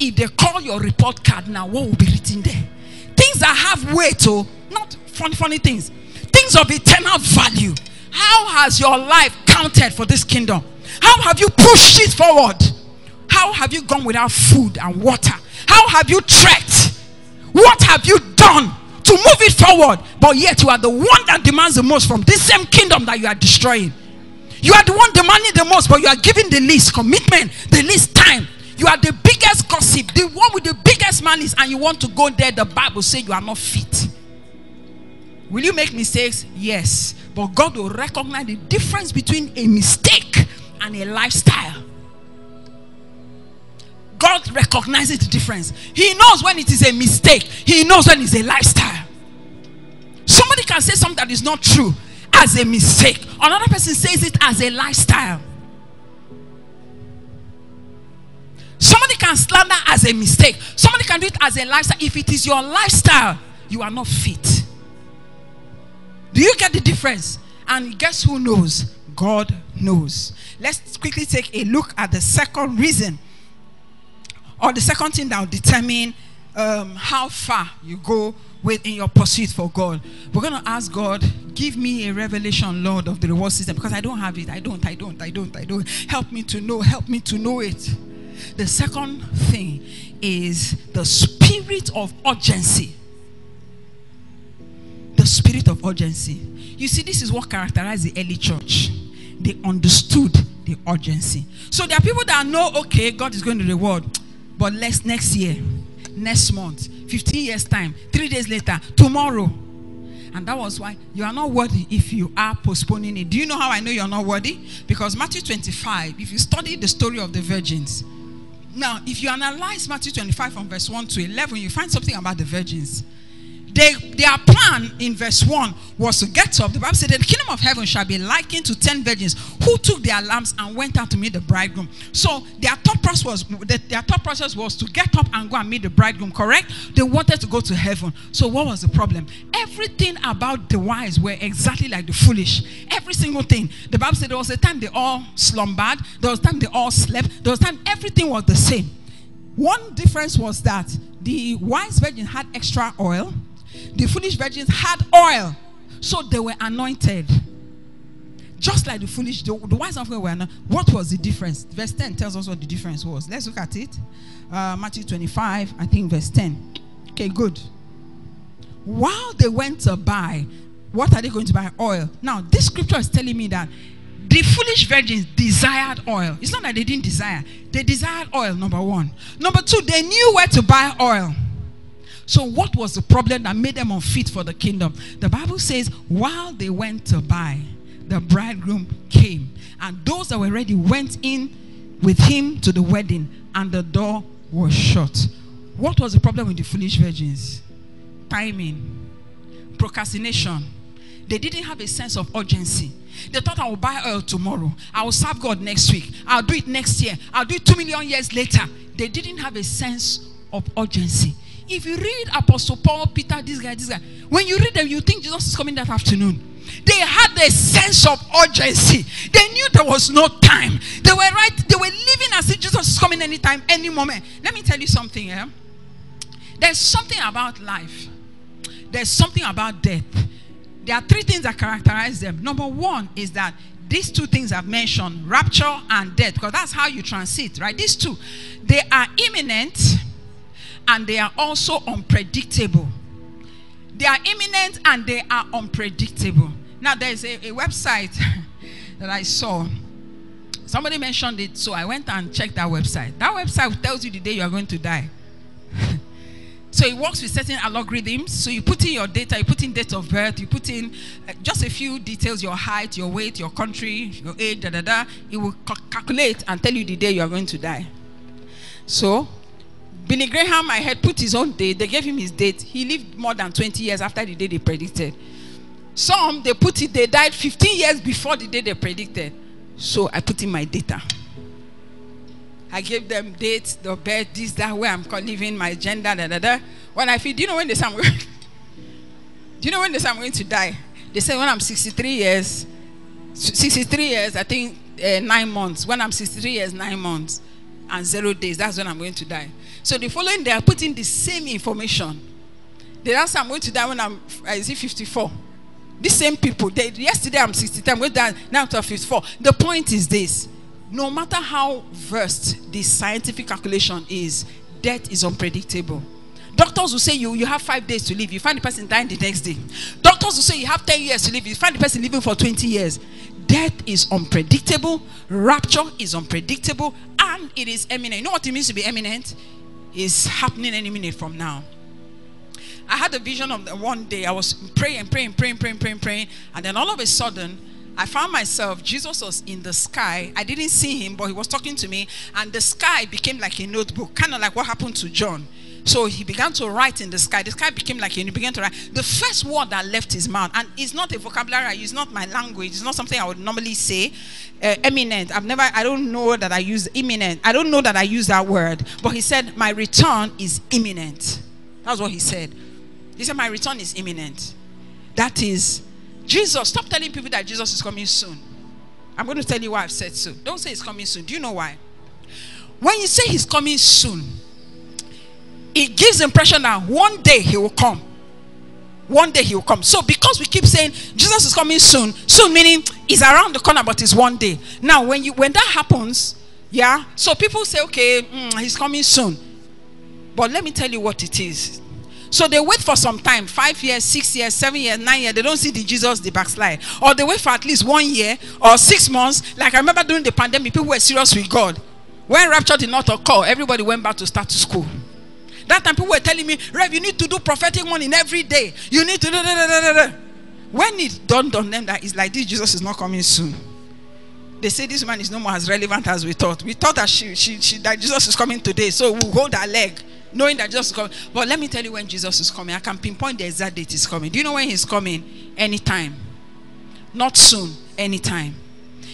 If they call your report card now, what will be written there? Things that have weight, oh, not funny, funny things. Things of eternal value. How has your life counted for this kingdom? How have you pushed it forward? How have you gone without food and water? How have you trekked? What have you done to move it forward? but yet you are the one that demands the most from this same kingdom that you are destroying. You are the one demanding the most, but you are giving the least commitment, the least time. You are the biggest gossip, the one with the biggest malice, and you want to go there. The Bible says you are not fit. Will you make mistakes? Yes. But God will recognize the difference between a mistake and a lifestyle. God recognizes the difference. He knows when it is a mistake, He knows when it's a lifestyle. Somebody can say something that is not true as a mistake, another person says it as a lifestyle. Somebody can slander as a mistake, somebody can do it as a lifestyle. If it is your lifestyle, you are not fit. Do you get the difference? And guess who knows? God knows. Let's quickly take a look at the second reason or the second thing that will determine um, how far you go with in your pursuit for God. We're going to ask God, give me a revelation, Lord, of the reward system because I don't have it. I don't, I don't, I don't, I don't. Help me to know, help me to know it. The second thing is the spirit of urgency. The spirit of urgency. You see, this is what characterized the early church. They understood the urgency. So there are people that know, okay, God is going to reward, but let's next year, next month, 15 years' time, three days later, tomorrow. And that was why you are not worthy if you are postponing it. Do you know how I know you're not worthy? Because Matthew 25, if you study the story of the virgins, now if you analyze Matthew 25 from verse 1 to 11, you find something about the virgins. They, their plan in verse 1 was to get up. The Bible said, The kingdom of heaven shall be likened to 10 virgins who took their lamps and went out to meet the bridegroom. So their thought process was their thought process was to get up and go and meet the bridegroom, correct? They wanted to go to heaven. So what was the problem? Everything about the wise were exactly like the foolish. Every single thing. The Bible said there was a time they all slumbered, there was a time they all slept, there was a time everything was the same. One difference was that the wise virgin had extra oil the foolish virgins had oil, so they were anointed. Just like the foolish, the, the wise of were anointed. What was the difference? Verse 10 tells us what the difference was. Let's look at it. Uh, Matthew 25, I think verse 10. Okay, good. While they went to buy, what are they going to buy? Oil. Now, this scripture is telling me that the foolish virgins desired oil. It's not that they didn't desire, they desired oil, number one. Number two, they knew where to buy oil. So, what was the problem that made them unfit for the kingdom? The Bible says, while they went to buy, the bridegroom came, and those that were ready went in with him to the wedding, and the door was shut. What was the problem with the foolish virgins? Timing, procrastination. They didn't have a sense of urgency. They thought I will buy oil tomorrow. I will serve God next week. I'll do it next year. I'll do it two million years later. They didn't have a sense of urgency. If you read Apostle Paul, Peter, this guy, this guy, when you read them, you think Jesus is coming that afternoon. They had a sense of urgency. They knew there was no time. They were right. They were living as if Jesus is coming anytime, any moment. Let me tell you something. Yeah? There's something about life. There's something about death. There are three things that characterize them. Number one is that these two things I've mentioned, rapture and death, because that's how you transit, right? These two, they are imminent and they are also unpredictable. They are imminent and they are unpredictable. Now, there's a, a website that I saw. Somebody mentioned it, so I went and checked that website. That website tells you the day you are going to die. so it works with certain algorithms. So you put in your data, you put in date of birth, you put in uh, just a few details your height, your weight, your country, your age, da da da. It will calculate and tell you the day you are going to die. So Billy Graham, I had put his own date. They gave him his date. He lived more than 20 years after the day they predicted. Some, they put it, they died 15 years before the day they predicted. So I put in my data. I gave them dates, the birth, this, that, where I'm living, my gender, da, da, da. When I feel, do you know when they say I'm going, do you know when they say I'm going to die? They say when I'm 63 years, 63 years, I think uh, nine months. When I'm 63 years, nine months and zero days, that's when I'm going to die. So the following day, I put in the same information. The last time I'm going to die when I'm, uh, is it 54? These same people, they, yesterday I'm 63, I'm going die now to 54. The point is this no matter how versed the scientific calculation is, death is unpredictable. Doctors will say you, you have five days to live. You find the person dying the next day. Doctors will say you have 10 years to live. You find the person living for 20 years. Death is unpredictable. Rapture is unpredictable. And it is imminent. You know what it means to be imminent? It's happening any minute from now. I had a vision of the one day. I was praying, praying, praying, praying, praying, praying. And then all of a sudden, I found myself, Jesus was in the sky. I didn't see him, but he was talking to me. And the sky became like a notebook, kind of like what happened to John. So he began to write in the sky. The sky became like, and he began to write. The first word that left his mouth, and it's not a vocabulary it's not my language, it's not something I would normally say. Uh, eminent. I've never, I don't know that I use imminent. I don't know that I use that word. But he said, My return is imminent. That's what he said. He said, My return is imminent. That is Jesus. Stop telling people that Jesus is coming soon. I'm going to tell you why I've said so. Don't say he's coming soon. Do you know why? When you say he's coming soon, it gives impression that one day he will come. One day he will come. So because we keep saying Jesus is coming soon, soon meaning he's around the corner, but it's one day. Now, when you when that happens, yeah, so people say, okay, mm, he's coming soon. But let me tell you what it is. So they wait for some time, five years, six years, seven years, nine years. They don't see the Jesus, the backslide. Or they wait for at least one year or six months. Like I remember during the pandemic, people were serious with God. When rapture did not occur, everybody went back to start to school. That time people were telling me, Rev, you need to do prophetic one in every day. You need to do da, da, da, When it dawned on them that it's like this, Jesus is not coming soon. They say this man is no more as relevant as we thought. We thought that she, she, she that Jesus is coming today, so we'll hold our leg, knowing that Jesus is coming. But let me tell you when Jesus is coming. I can pinpoint the exact date he's coming. Do you know when he's coming? Anytime. Not soon, anytime.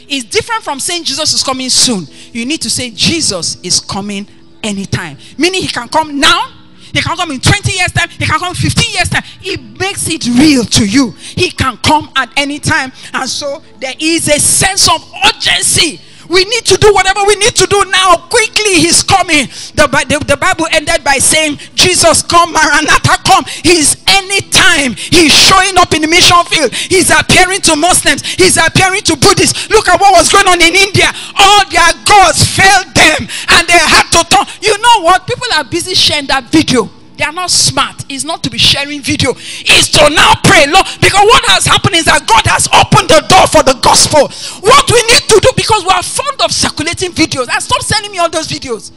It's different from saying Jesus is coming soon. You need to say Jesus is coming anytime. Meaning he can come now, he can come in 20 years' time, he can come 15 years' time. It makes it real to you. He can come at any time. And so there is a sense of urgency we need to do whatever we need to do now. Quickly, He's coming. The, the, the Bible ended by saying, Jesus, come, Maranatha, come. He's anytime. He's showing up in the mission field. He's appearing to Muslims. He's appearing to Buddhists. Look at what was going on in India. All their gods failed them and they had to turn. You know what? People are busy sharing that video. They are not smart. It's not to be sharing video. It's to now pray, Lord. Because what has happened is that God has opened the door for the gospel. What we need to do, because we are fond of circulating videos, and stop sending me all those videos.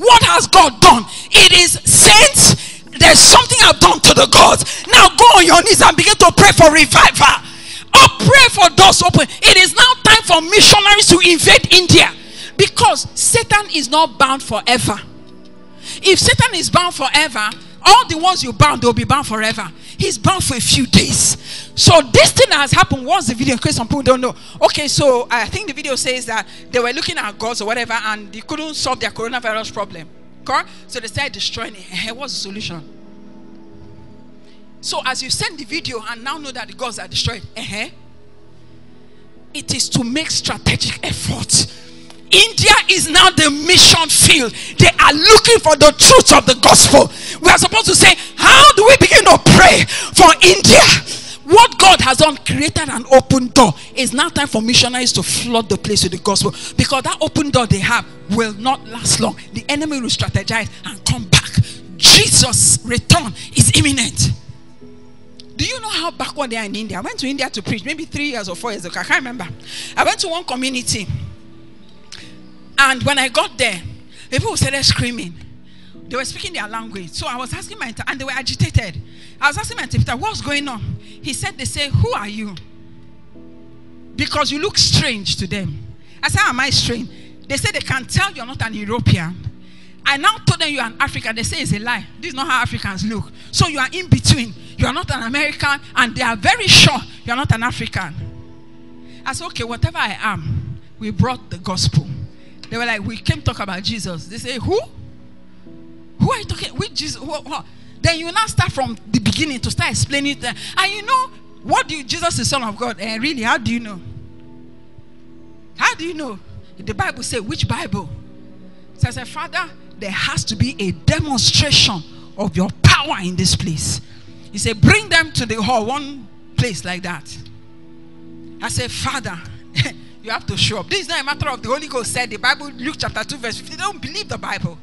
What has God done? It is saints. There's something I've done to the gods. Now go on your knees and begin to pray for revival. Or pray for doors open. It is now time for missionaries to invade India. Because Satan is not bound forever. If Satan is bound forever, all the ones you bound, they'll be bound forever. He's bound for a few days. So this thing has happened, what's the video? Because some people don't know. Okay, so I think the video says that they were looking at gods or whatever and they couldn't solve their coronavirus problem. Okay? So they started destroying it. What's the solution? So as you send the video and now know that the gods are destroyed, uh-huh, it is to make strategic efforts India is now the mission field. They are looking for the truth of the gospel. We are supposed to say, How do we begin to pray for India? What God has done created an open door. It's now time for missionaries to flood the place with the gospel because that open door they have will not last long. The enemy will strategize and come back. Jesus' return is imminent. Do you know how backward they are in India? I went to India to preach maybe three years or four years ago. I can't remember. I went to one community and when I got there, people started screaming. They were speaking their language. So I was asking my and they were agitated. I was asking my interpreter, what's going on? He said, They say, Who are you? Because you look strange to them. I said, Am I strange? They said they can tell you're not an European. I now told them you're an African. They say it's a lie. This is not how Africans look. So you are in between. You are not an American, and they are very sure you're not an African. I said, Okay, whatever I am, we brought the gospel. They were like, we came talk about Jesus. They say, who? Who are you talking? Which Jesus? Who, who? Then you now start from the beginning to start explaining it. And you know, what do you, Jesus is Son of God? And eh, really, how do you know? How do you know? The Bible say, which Bible? It says, Father, there has to be a demonstration of your power in this place. He said, bring them to the hall, one place like that. I said, Father, You have to show up. This is not a matter of the Holy Ghost said the Bible, Luke chapter 2, verse 50. They don't believe the Bible.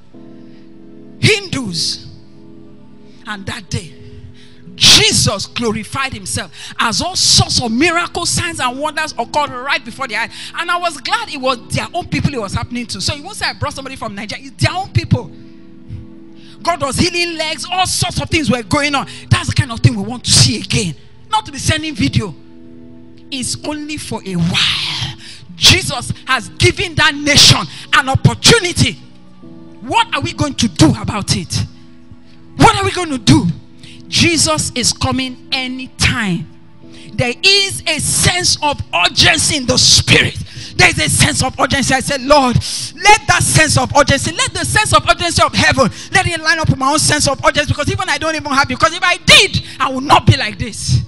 Hindus. And that day, Jesus glorified himself as all sorts of miracles, signs, and wonders occurred right before their eyes. And I was glad it was their own people it was happening to. So you won't say I brought somebody from Nigeria, it's their own people. God was healing legs, all sorts of things were going on. That's the kind of thing we want to see again. Not to be sending video. It's only for a while. Jesus has given that nation an opportunity. What are we going to do about it? What are we going to do? Jesus is coming anytime. There is a sense of urgency in the spirit. There's a sense of urgency. I said, Lord, let that sense of urgency, let the sense of urgency of heaven, let it line up with my own sense of urgency because even I don't even have it. Because if I did, I would not be like this.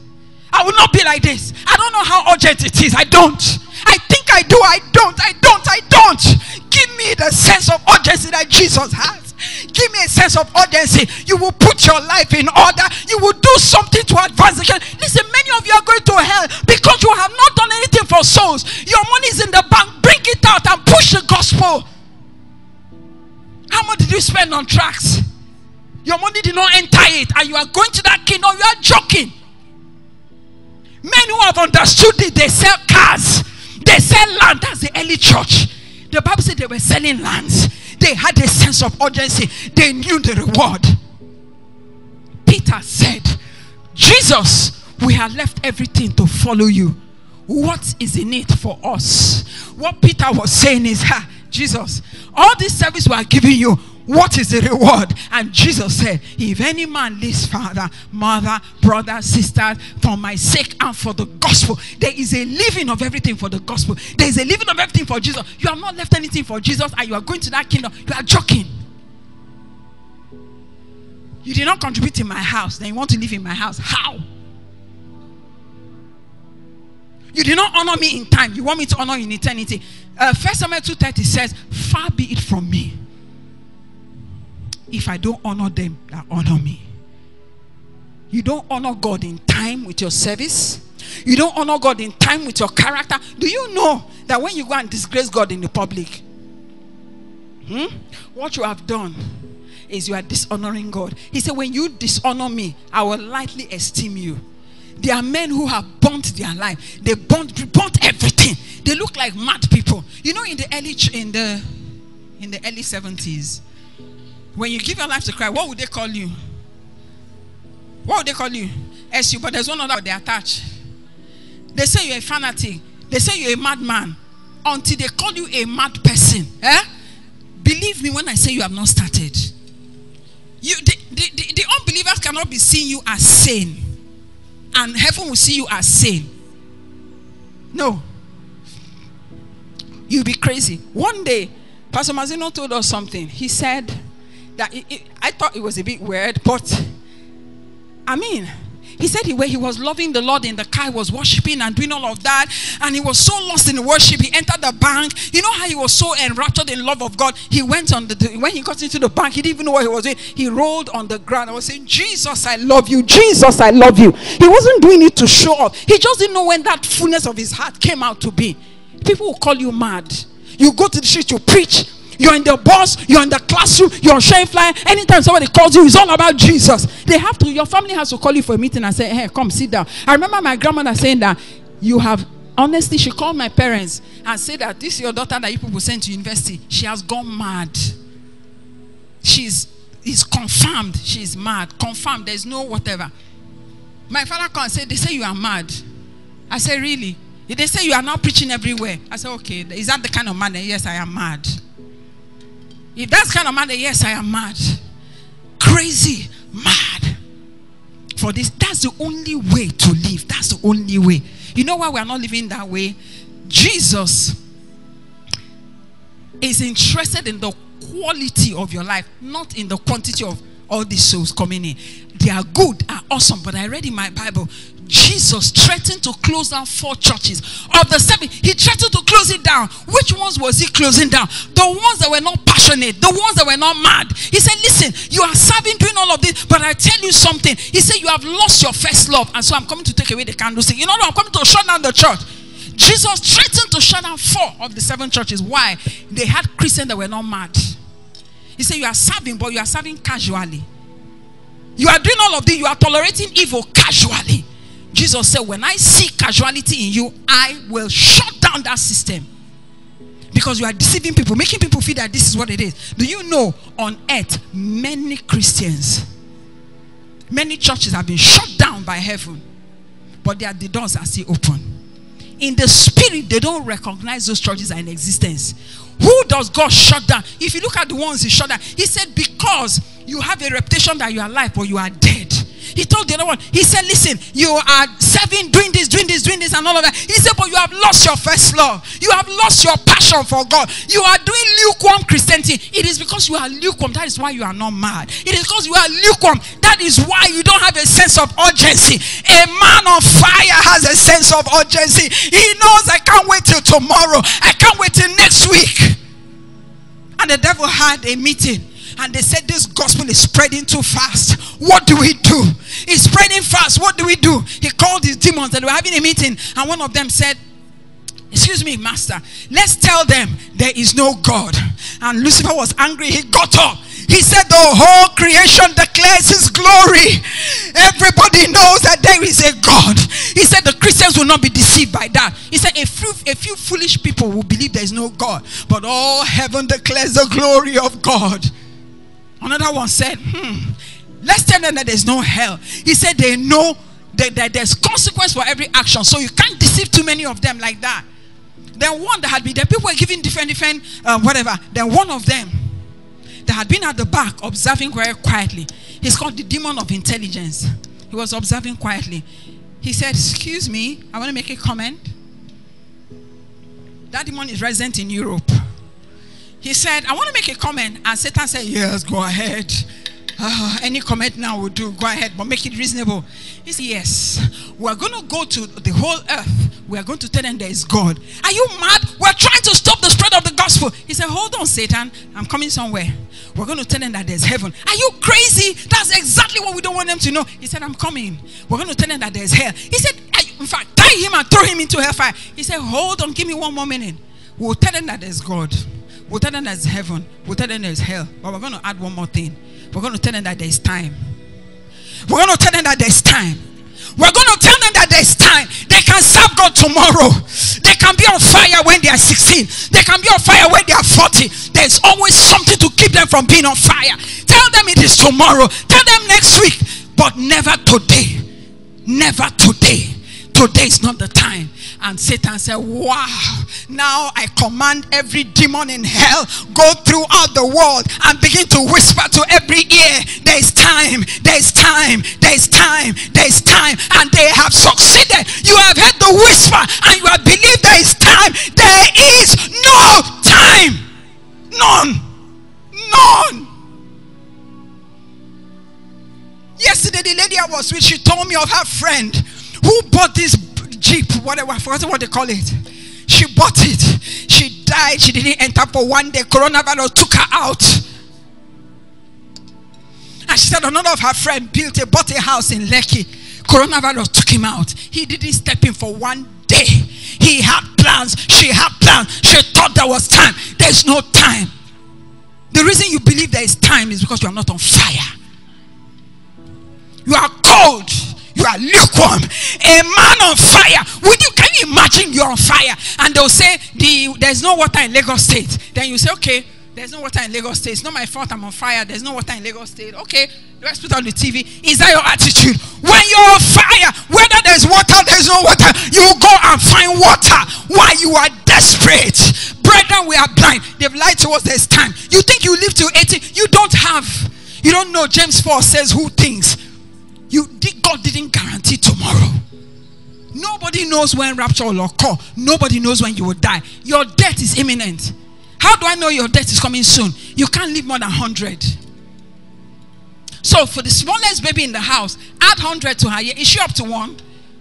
I will not be like this. I don't know how urgent it is. I don't. I think I do. I don't. I don't. I don't. Give me the sense of urgency that Jesus has. Give me a sense of urgency. You will put your life in order. You will do something to advance the kingdom. Listen, many of you are going to hell because you have not done anything for souls. Your money is in the bank. Bring it out and push the gospel. How much did you spend on tracts? Your money did not enter it, and you are going to that kingdom. You are joking. Men who have understood it, they sell cars, they sell land. That's the early church. The Bible said they were selling lands. They had a sense of urgency. They knew the reward. Peter said, Jesus, we have left everything to follow you. What is in it for us? What Peter was saying is, ha, Jesus, all this service we are giving you, what is the reward? And Jesus said, If any man leaves father, mother, brother, sister, for my sake and for the gospel, there is a living of everything for the gospel. There is a living of everything for Jesus. You have not left anything for Jesus and you are going to that kingdom. You are joking. You did not contribute in my house, then you want to live in my house. How? You did not honor me in time. You want me to honor you in eternity. Uh, First Samuel 2.30 says, Far be it from me if I don't honor them that honor me. You don't honor God in time with your service. You don't honor God in time with your character. Do you know that when you go and disgrace God in the public, hmm, what you have done is you are dishonoring God. He said, When you dishonor me, I will lightly esteem you. There are men who have burnt their life. They burnt, burnt everything. They look like mad people. You know, in the early in the in the early 70s, when you give your life to Christ, what would they call you? What would they call you? SU, but there's one other they attach. They say you're a fanatic. They say you're a madman. Until they call you a mad person. Eh? Believe me when I say you have not started. You, the, the, the, the unbelievers cannot be seeing you as sane. And heaven will see you as sane. No. You'll be crazy. One day, Pastor Mazino told us something. He said, that it, it, I thought it was a bit weird, but I mean, he said he, where he was loving the Lord in the car, he was worshiping and doing all of that, and he was so lost in worship. He entered the bank. You know how he was so enraptured in love of God. He went on the when he got into the bank, he didn't even know what he was doing. He rolled on the ground. I was saying, Jesus, I love you. Jesus, I love you. He wasn't doing it to show off. He just didn't know when that fullness of his heart came out to be. People will call you mad. You go to the street, you preach, you're in the bus, you're in the classroom, you're on sharing flyer. Anytime somebody calls you, it's all about Jesus. They have to, your family has to call you for a meeting and say, hey, come sit down. I remember my grandmother saying that you have honestly, she called my parents and said that this is your daughter that you people sent to university. She has gone mad. She's is confirmed she's mad. Confirmed. There's no whatever. My father called and said, They say you are mad. I said, Really? They say you are now preaching everywhere. I said, Okay, is that the kind of man? Yes, I am mad. If that's kind of mad, yes, I am mad. Crazy, mad. For this, that's the only way to live. That's the only way. You know why we are not living that way? Jesus is interested in the quality of your life, not in the quantity of all these souls coming in. They are good, are awesome, but I read in my Bible Jesus threatened to close down four churches. Of the seven, he threatened to close it down. Which ones was he closing down? The ones that were not passionate, the ones that were not mad. He said, Listen, you are serving, doing all of this, but I tell you something. He said, You have lost your first love, and so I'm coming to take away the candlestick. You know, I'm coming to shut down the church. Jesus threatened to shut down four of the seven churches. Why? They had Christians that were not mad. He said, You are serving, but you are serving casually. You are doing all of this, you are tolerating evil casually. Jesus said, When I see casuality in you, I will shut down that system. Because you are deceiving people, making people feel that this is what it is. Do you know on earth, many Christians, many churches have been shut down by heaven, but their the doors are still open. In the spirit, they don't recognize those churches are in existence. Who does God shut down? If you look at the ones he shut down, he said, Because you have a reputation that you are alive, but you are dead. He told the other one, he said, Listen, you are serving, doing this, doing this, doing this, and all of that. He said, But you have lost your first love. You have lost your passion for God. You are doing lukewarm Christianity. It is because you are lukewarm. That is why you are not mad. It is because you are lukewarm. That is why you don't have a sense of urgency. A man on fire has a sense of urgency. He knows I can't wait till tomorrow. I can't wait till next week. And the devil had a meeting and they said this gospel is spreading too fast. What do we do? It's spreading fast. What do we do? He called his demons and they were having a meeting, and one of them said, Excuse me, master, let's tell them there is no God. And Lucifer was angry. He got up. He said, The whole creation declares his glory. Everybody knows that there is a God. He said, The Christians will not be deceived by that. He said, A few, a few foolish people will believe there is no God, but all heaven declares the glory of God. Another one said, Hmm, let's tell them that there's no hell. He said, They know that, that there's consequence for every action, so you can't deceive too many of them like that. Then one that had been there, people were giving different, different, uh, whatever. Then one of them that had been at the back observing very quietly, he's called the demon of intelligence. He was observing quietly. He said, Excuse me, I want to make a comment. That demon is resident in Europe. He said, I want to make a comment. And Satan said, Yes, go ahead. Uh, any comment now will do. Go ahead, but make it reasonable. He said, Yes. We're going to go to the whole earth. We are going to tell them there is God. Are you mad? We're trying to stop the spread of the gospel. He said, Hold on, Satan. I'm coming somewhere. We're going to tell them that there's heaven. Are you crazy? That's exactly what we don't want them to know. He said, I'm coming. We're going to tell them that there's hell. He said, In fact, tie him and throw him into hellfire. He said, Hold on, give me one more minute. We'll tell them that there's God. We'll tell them there's heaven. We'll tell them there's hell. But we're going to add one more thing. We're going to tell them that there's time. We're going to tell them that there's time. We're going to tell them that there's time. They can serve God tomorrow. They can be on fire when they are 16. They can be on fire when they are 40. There's always something to keep them from being on fire. Tell them it is tomorrow. Tell them next week. But never today. Never today. Today is not the time. And Satan said, Wow, now I command every demon in hell go throughout the world and begin to whisper to every ear, There is time, there is time, there is time, there is time. And they have succeeded. You have heard the whisper and you have believed there is time. There is no time. None. None. Yesterday, the lady I was with, she told me of her friend who bought this Jeep, whatever, I forgot what they call it. She bought it. She died. She didn't enter for one day. Coronavirus took her out. And she said another of her friend built a bought a house in Lekki. Coronavirus took him out. He didn't step in for one day. He had plans. She had plans. She thought there was time. There's no time. The reason you believe there is time is because you are not on fire. You are cold you are lukewarm. A man on fire. Would you can you imagine you're on fire? And they'll say the there's no water in Lagos State. Then you say, okay, there's no water in Lagos State. It's not my fault I'm on fire. There's no water in Lagos State. Okay, let's put on the TV. Is that your attitude? When you're on fire, whether there's water, there's no water, you go and find water while you are desperate. Brethren, we are blind. They've lied to us. There's time. You think you live to 80? You don't have. You don't know. James 4 says, Who thinks you God didn't guarantee tomorrow. Nobody knows when rapture will occur. Nobody knows when you will die. Your death is imminent. How do I know your death is coming soon? You can't live more than 100. So for the smallest baby in the house, add 100 to her. Is she up to one?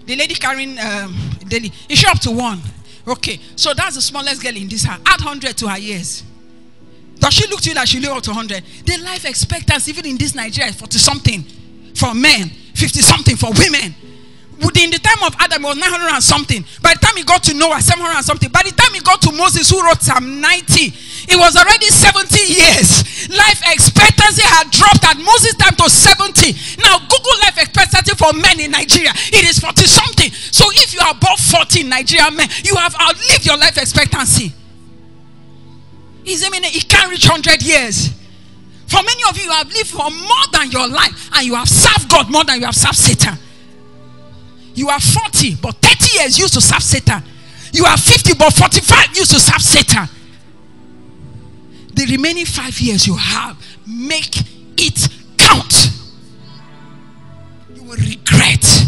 The lady carrying um, daily. Is she up to one? Okay. So that's the smallest girl in this house. Add 100 to her years. Does she look to you like she live up to 100? The life expectancy even in this Nigeria is 40 something for men, 50 something for women. within the time of Adam, it was 900 and something. By the time he got to Noah, 700 and something. By the time he got to Moses, who wrote Psalm 90, it was already 70 years. Life expectancy had dropped at Moses' time to 70. Now, Google life expectancy for men in Nigeria. It is 40 something. So if you are above 40 Nigerian men, you have outlived your life expectancy. He's I mean, it can't reach 100 years. For many of you, you have lived for more than your life, and you have served God more than you have served Satan. You are 40, but 30 years used to serve Satan. You are 50, but 45 used to serve Satan. The remaining five years you have, make it count. You will regret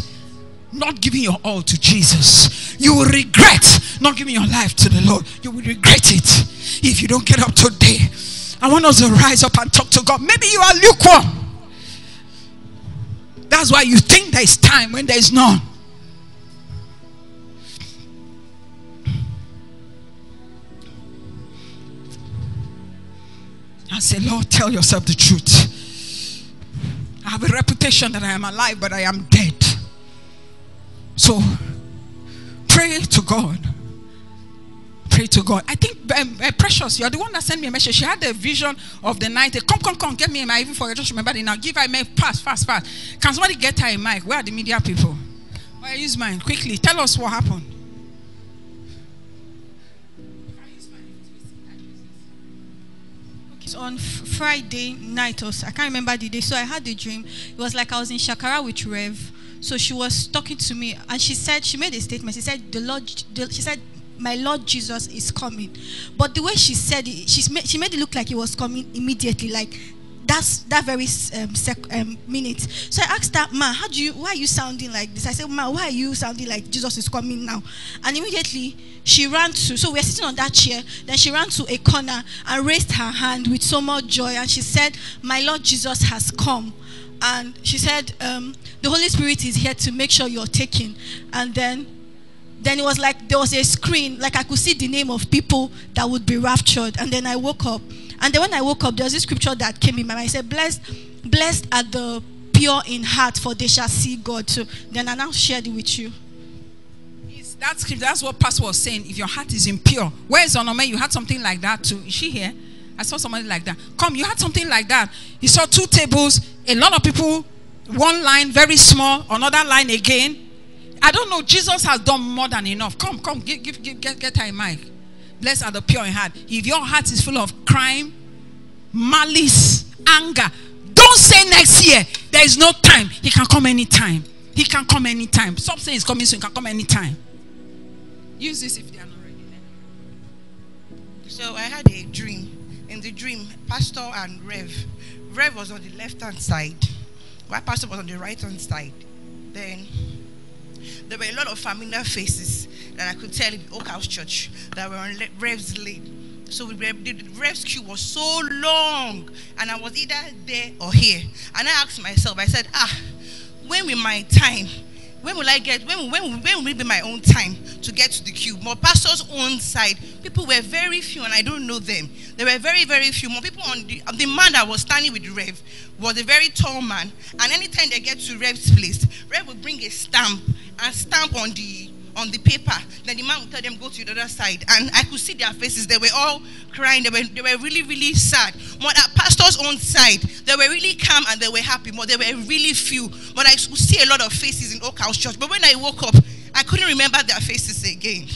not giving your all to Jesus. You will regret not giving your life to the Lord. You will regret it if you don't get up today. I want us to rise up and talk to God. Maybe you are lukewarm. That's why you think there is time when there is none. I say, Lord, tell yourself the truth. I have a reputation that I am alive, but I am dead. So pray to God. Pray to God. I think um, uh, Precious, you're the one that sent me a message. She had a vision of the night. Come, come, come, get me a mic. Even forget, just remember it now. Give her a mic. Fast, fast, fast. Can somebody get her a mic? Where are the media people? Oh, I use mine. Quickly. Tell us what happened. on Friday night or I can't remember the day. So I had a dream. It was like I was in Shakara with Rev. So she was talking to me and she said, she made a statement. She said, the Lord, the, she said, my Lord Jesus is coming. But the way she said it, she's made, she made it look like he was coming immediately, like that's that very um, sec, um, minute. So I asked her, Ma, how do you, why are you sounding like this? I said, Ma, why are you sounding like Jesus is coming now? And immediately she ran to, so we are sitting on that chair. Then she ran to a corner and raised her hand with so much joy. And she said, My Lord Jesus has come. And she said, um, The Holy Spirit is here to make sure you're taken. And then then it was like there was a screen, like I could see the name of people that would be raptured. And then I woke up. And then when I woke up, there was this scripture that came in my mind. I said, Blessed, blessed are the pure in heart, for they shall see God. So then I now shared it with you. That's, that's what Pastor was saying. If your heart is impure, where is Onome? You had something like that too. Is she here? I saw somebody like that. Come, you had something like that. You saw two tables, a lot of people, one line very small, another line again. I don't know. Jesus has done more than enough. Come, come, give, give, give, get, get her a mic. Blessed are the pure in heart. If your heart is full of crime, malice, anger, don't say next year. There is no time. He can come anytime. He can come anytime. Stop saying he's coming soon. He can come anytime. Use this if they are not ready. So I had a dream. In the dream, Pastor and Rev. Rev was on the left hand side, while Pastor was on the right hand side. Then there were a lot of familiar faces that I could tell in Oak House Church that were on Rev's lane. So the Rev's queue was so long, and I was either there or here. And I asked myself, I said, ah, when will my time when will I get, when, when, when will it be my own time to get to the queue? More pastor's own side, people were very few and I don't know them. There were very, very few. More people on the, the man that was standing with Rev was a very tall man. And anytime they get to Rev's place, Rev will bring a stamp and stamp on the on the paper. Then the man would tell them go to the other side. And I could see their faces. They were all crying. They were, they were really, really sad. But at pastor's own side, they were really calm and they were happy. But there were really few. But I could see a lot of faces in Oak House Church. But when I woke up, I couldn't remember their faces again.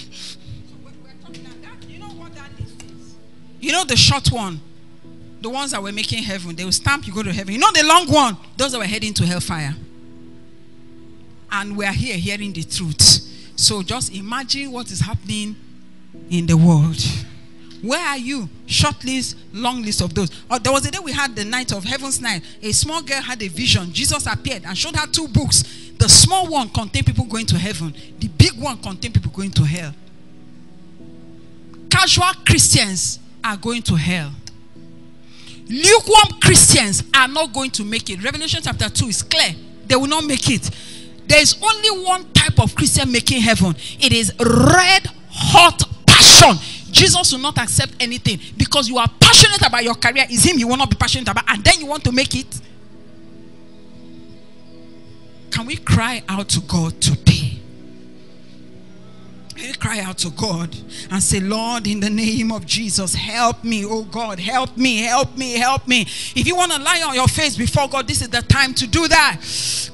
You know the short one? The ones that were making heaven, they will stamp you go to heaven. You know the long one? Those that were heading to hellfire. And we are here hearing the truth. So just imagine what is happening in the world. Where are you? Short list, long list of those. Oh, there was a day we had the night of heaven's night. A small girl had a vision. Jesus appeared and showed her two books. The small one contained people going to heaven. The big one contained people going to hell. Casual Christians are going to hell. Lukewarm Christians are not going to make it. Revelation chapter 2 is clear. They will not make it. There is only one type of Christian making heaven. It is red hot passion. Jesus will not accept anything because you are passionate about your career. Is him you will not be passionate about, and then you want to make it. Can we cry out to God today? We cry out to God and say, Lord, in the name of Jesus, help me, oh God, help me, help me, help me. If you want to lie on your face before God, this is the time to do that.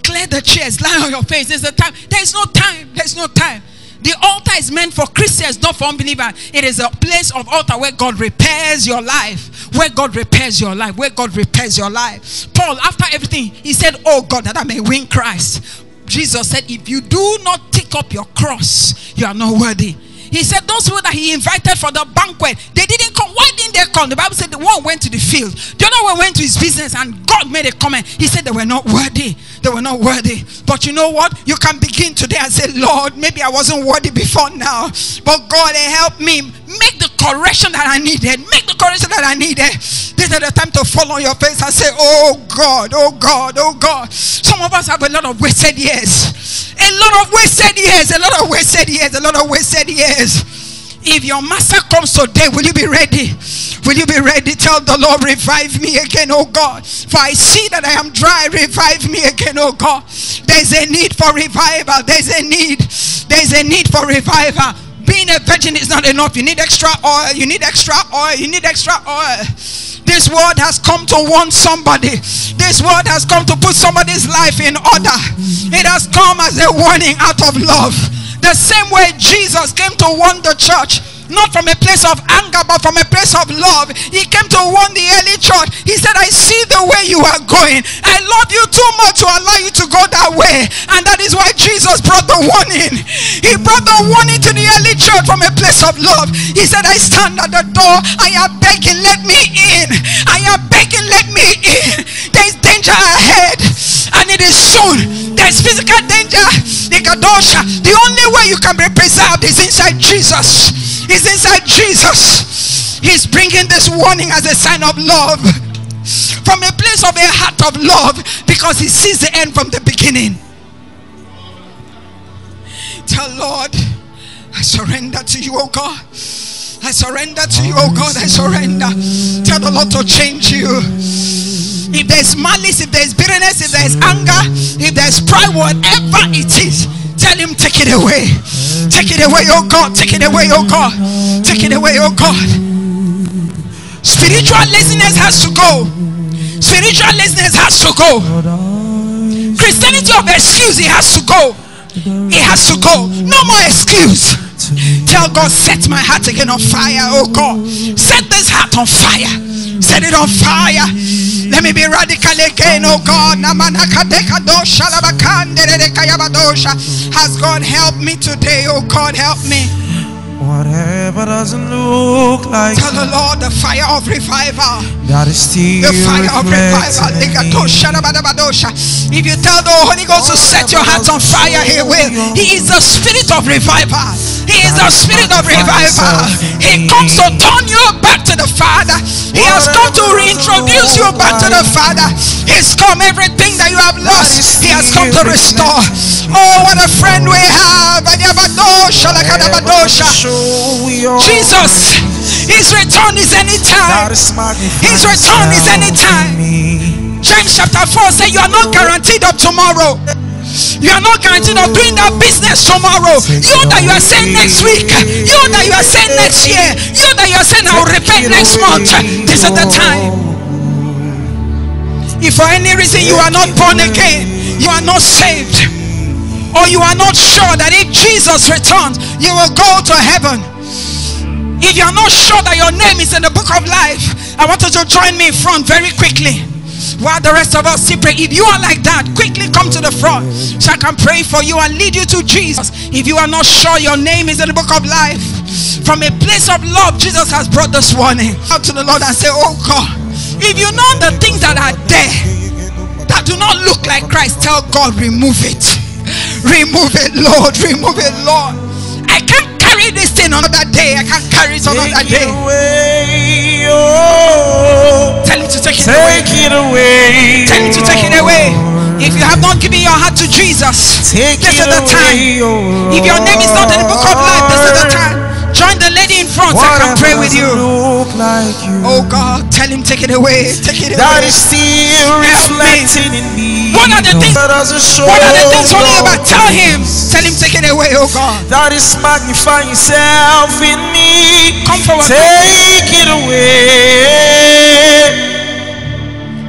Clear the chairs, lie on your face. There's the time. There's no time. There's no time. The altar is meant for Christians, not for unbelievers. It is a place of altar where God repairs your life. Where God repairs your life. Where God repairs your life. Paul, after everything, he said, Oh God, that I may win Christ. Jesus said, If you do not take up your cross, you are not worthy. He said, Those people that he invited for the banquet, they didn't come. Why didn't they come? The Bible said the one went to the field, the other one went to his business, and God made a comment. He said they were not worthy. They were not worthy. But you know what? You can begin today and say, Lord, maybe I wasn't worthy before now, but God eh, help me. Make the correction that I needed. Make the correction that I needed. This is the time to fall on your face and say, Oh God, oh God, oh God. Some of us have a lot of wasted years. A lot of wasted years. A lot of wasted years. A lot of wasted years. If your master comes today, will you be ready? Will you be ready? Tell the Lord, revive me again, oh God. For I see that I am dry. Revive me again, oh God. There's a need for revival. There's a need. There's a need for revival. Being a virgin is not enough. You need extra oil. You need extra oil. You need extra oil. This word has come to warn somebody. This word has come to put somebody's life in order. It has come as a warning out of love. The same way Jesus came to warn the church not from a place of anger, but from a place of love. He came to warn the early church. He said, I see the way you are going. I love you too much to allow you to go that way. And that is why Jesus brought the warning. He brought the warning to the early church from a place of love. He said, I stand at the door. I am begging, let me in. I am begging, let me in. There is danger ahead. And it is soon. There is physical danger. The only way you can be preserved is inside Jesus is inside Jesus. He's bringing this warning as a sign of love from a place of a heart of love because he sees the end from the beginning. Tell Lord, I surrender to you, oh God. I surrender to you, oh God. I surrender. Tell the Lord to change you. If there's malice, if there's bitterness, if there's anger, if there's pride, whatever it is, Tell him, take it away. Take it away, oh God. Take it away, oh God. Take it away, oh God. Spiritual laziness has to go. Spiritual laziness has to go. Christianity of excuse, it has to go. It has to go. No more excuse. Tell God, set my heart again on fire, oh God. Set this heart on fire. Set it on fire. Let me be radical again, oh God. Has God helped me today? Oh God, help me. Whatever doesn't look like Tell the Lord the fire of revival. God is still The fire of revival. If you tell the Holy Ghost to set your hearts on fire, He will. He is the spirit of revival. He is the spirit of revival. He comes to turn you back to the Father. He has come to reintroduce you back to the Father. He's come everything that you have lost. He has come to restore. Oh, what a friend we have. Jesus, His return is anytime. His return is anytime. James chapter 4 says you are not guaranteed of tomorrow. You are not guaranteed of doing that business tomorrow. You that you are saying next week. You that you are saying next year. You that you are saying I will repent next month. This is the time. If for any reason you are not born again, you are not saved, or you are not sure that if Jesus returns, you will go to heaven. If you are not sure that your name is in the book of life, I want you to join me in front very quickly. While the rest of us see pray. If you are like that, quickly come to the front so I can pray for you and lead you to Jesus. If you are not sure your name is in the book of life, from a place of love, Jesus has brought this warning out to the Lord and say, Oh God, if you know the things that are there that do not look like Christ, tell God, remove it. Remove it, Lord. Remove it, Lord. I can't carry this thing another day. I can't carry it another day. Away, oh. Tell him to take it away. Take it away. Tell him to take it away. If you have not given your heart to Jesus, Take this it is the time. oh. If your name is not in the book of life, this is the time. Join the front so I can pray with you. Look like you. Oh God, tell him take it away. Take it That away. is still reflecting in me. What are the things- That doesn't show What are the things holding you back? Tell him. Tell him take it away, oh God. That is magnifying yourself in me. Come forward. Take it away.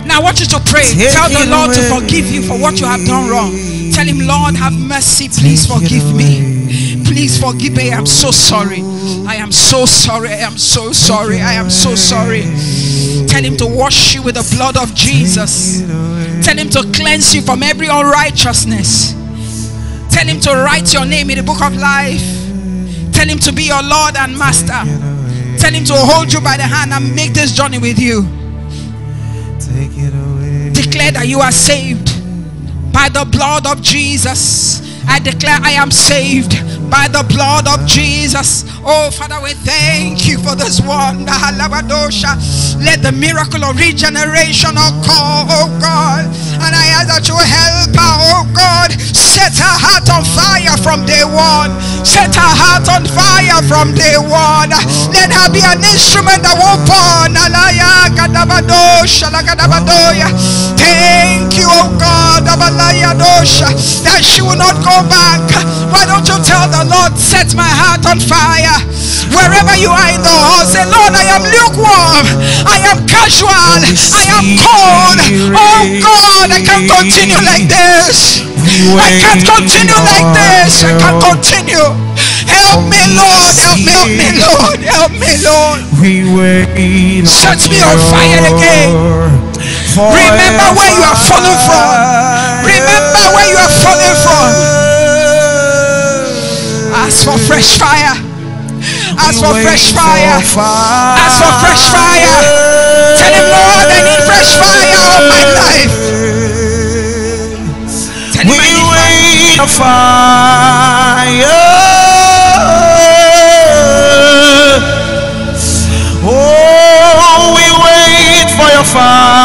Now I want you to pray. Take Tell the Lord to forgive you for what you have done wrong. Tell him, Lord, have mercy. Please Take forgive me. Please forgive me. I am so sorry. I am so sorry. I am so sorry. I am so sorry. Tell him to wash you with the blood of Jesus. Tell him to cleanse you from every unrighteousness. Tell him to write your name in the book of life. Tell him to be your Lord and Master. Tell him to hold you by the hand and make this journey with you. Declare that you are saved by the blood of Jesus. I declare I am saved by the blood of Jesus. Oh, Father, we thank you for this one. Let the miracle of regeneration occur, oh God. And I ask that you help her, oh God. Set her heart on fire from day one. Set her heart on fire from day one. Let her be an instrument that will burn. Thank you, oh God, that she will not go back. Why don't you tell the Lord, set my heart on fire? Wherever you are in the house, say, Lord, I am lukewarm. I am casual. I am cold. Oh God, I can't continue like this. I can't continue like this. I can't continue. Help me, Lord. Help me, help me, Lord. Help me, Lord. We wait. Set me on fire again. Remember where you are falling from. Remember where you are falling from. Ask for fresh fire. Ask for fresh fire. Ask for fresh fire. Tell him, Lord, I need fresh fire on my life. Tell him we I need fire. fire. Oh, we wait for your fire.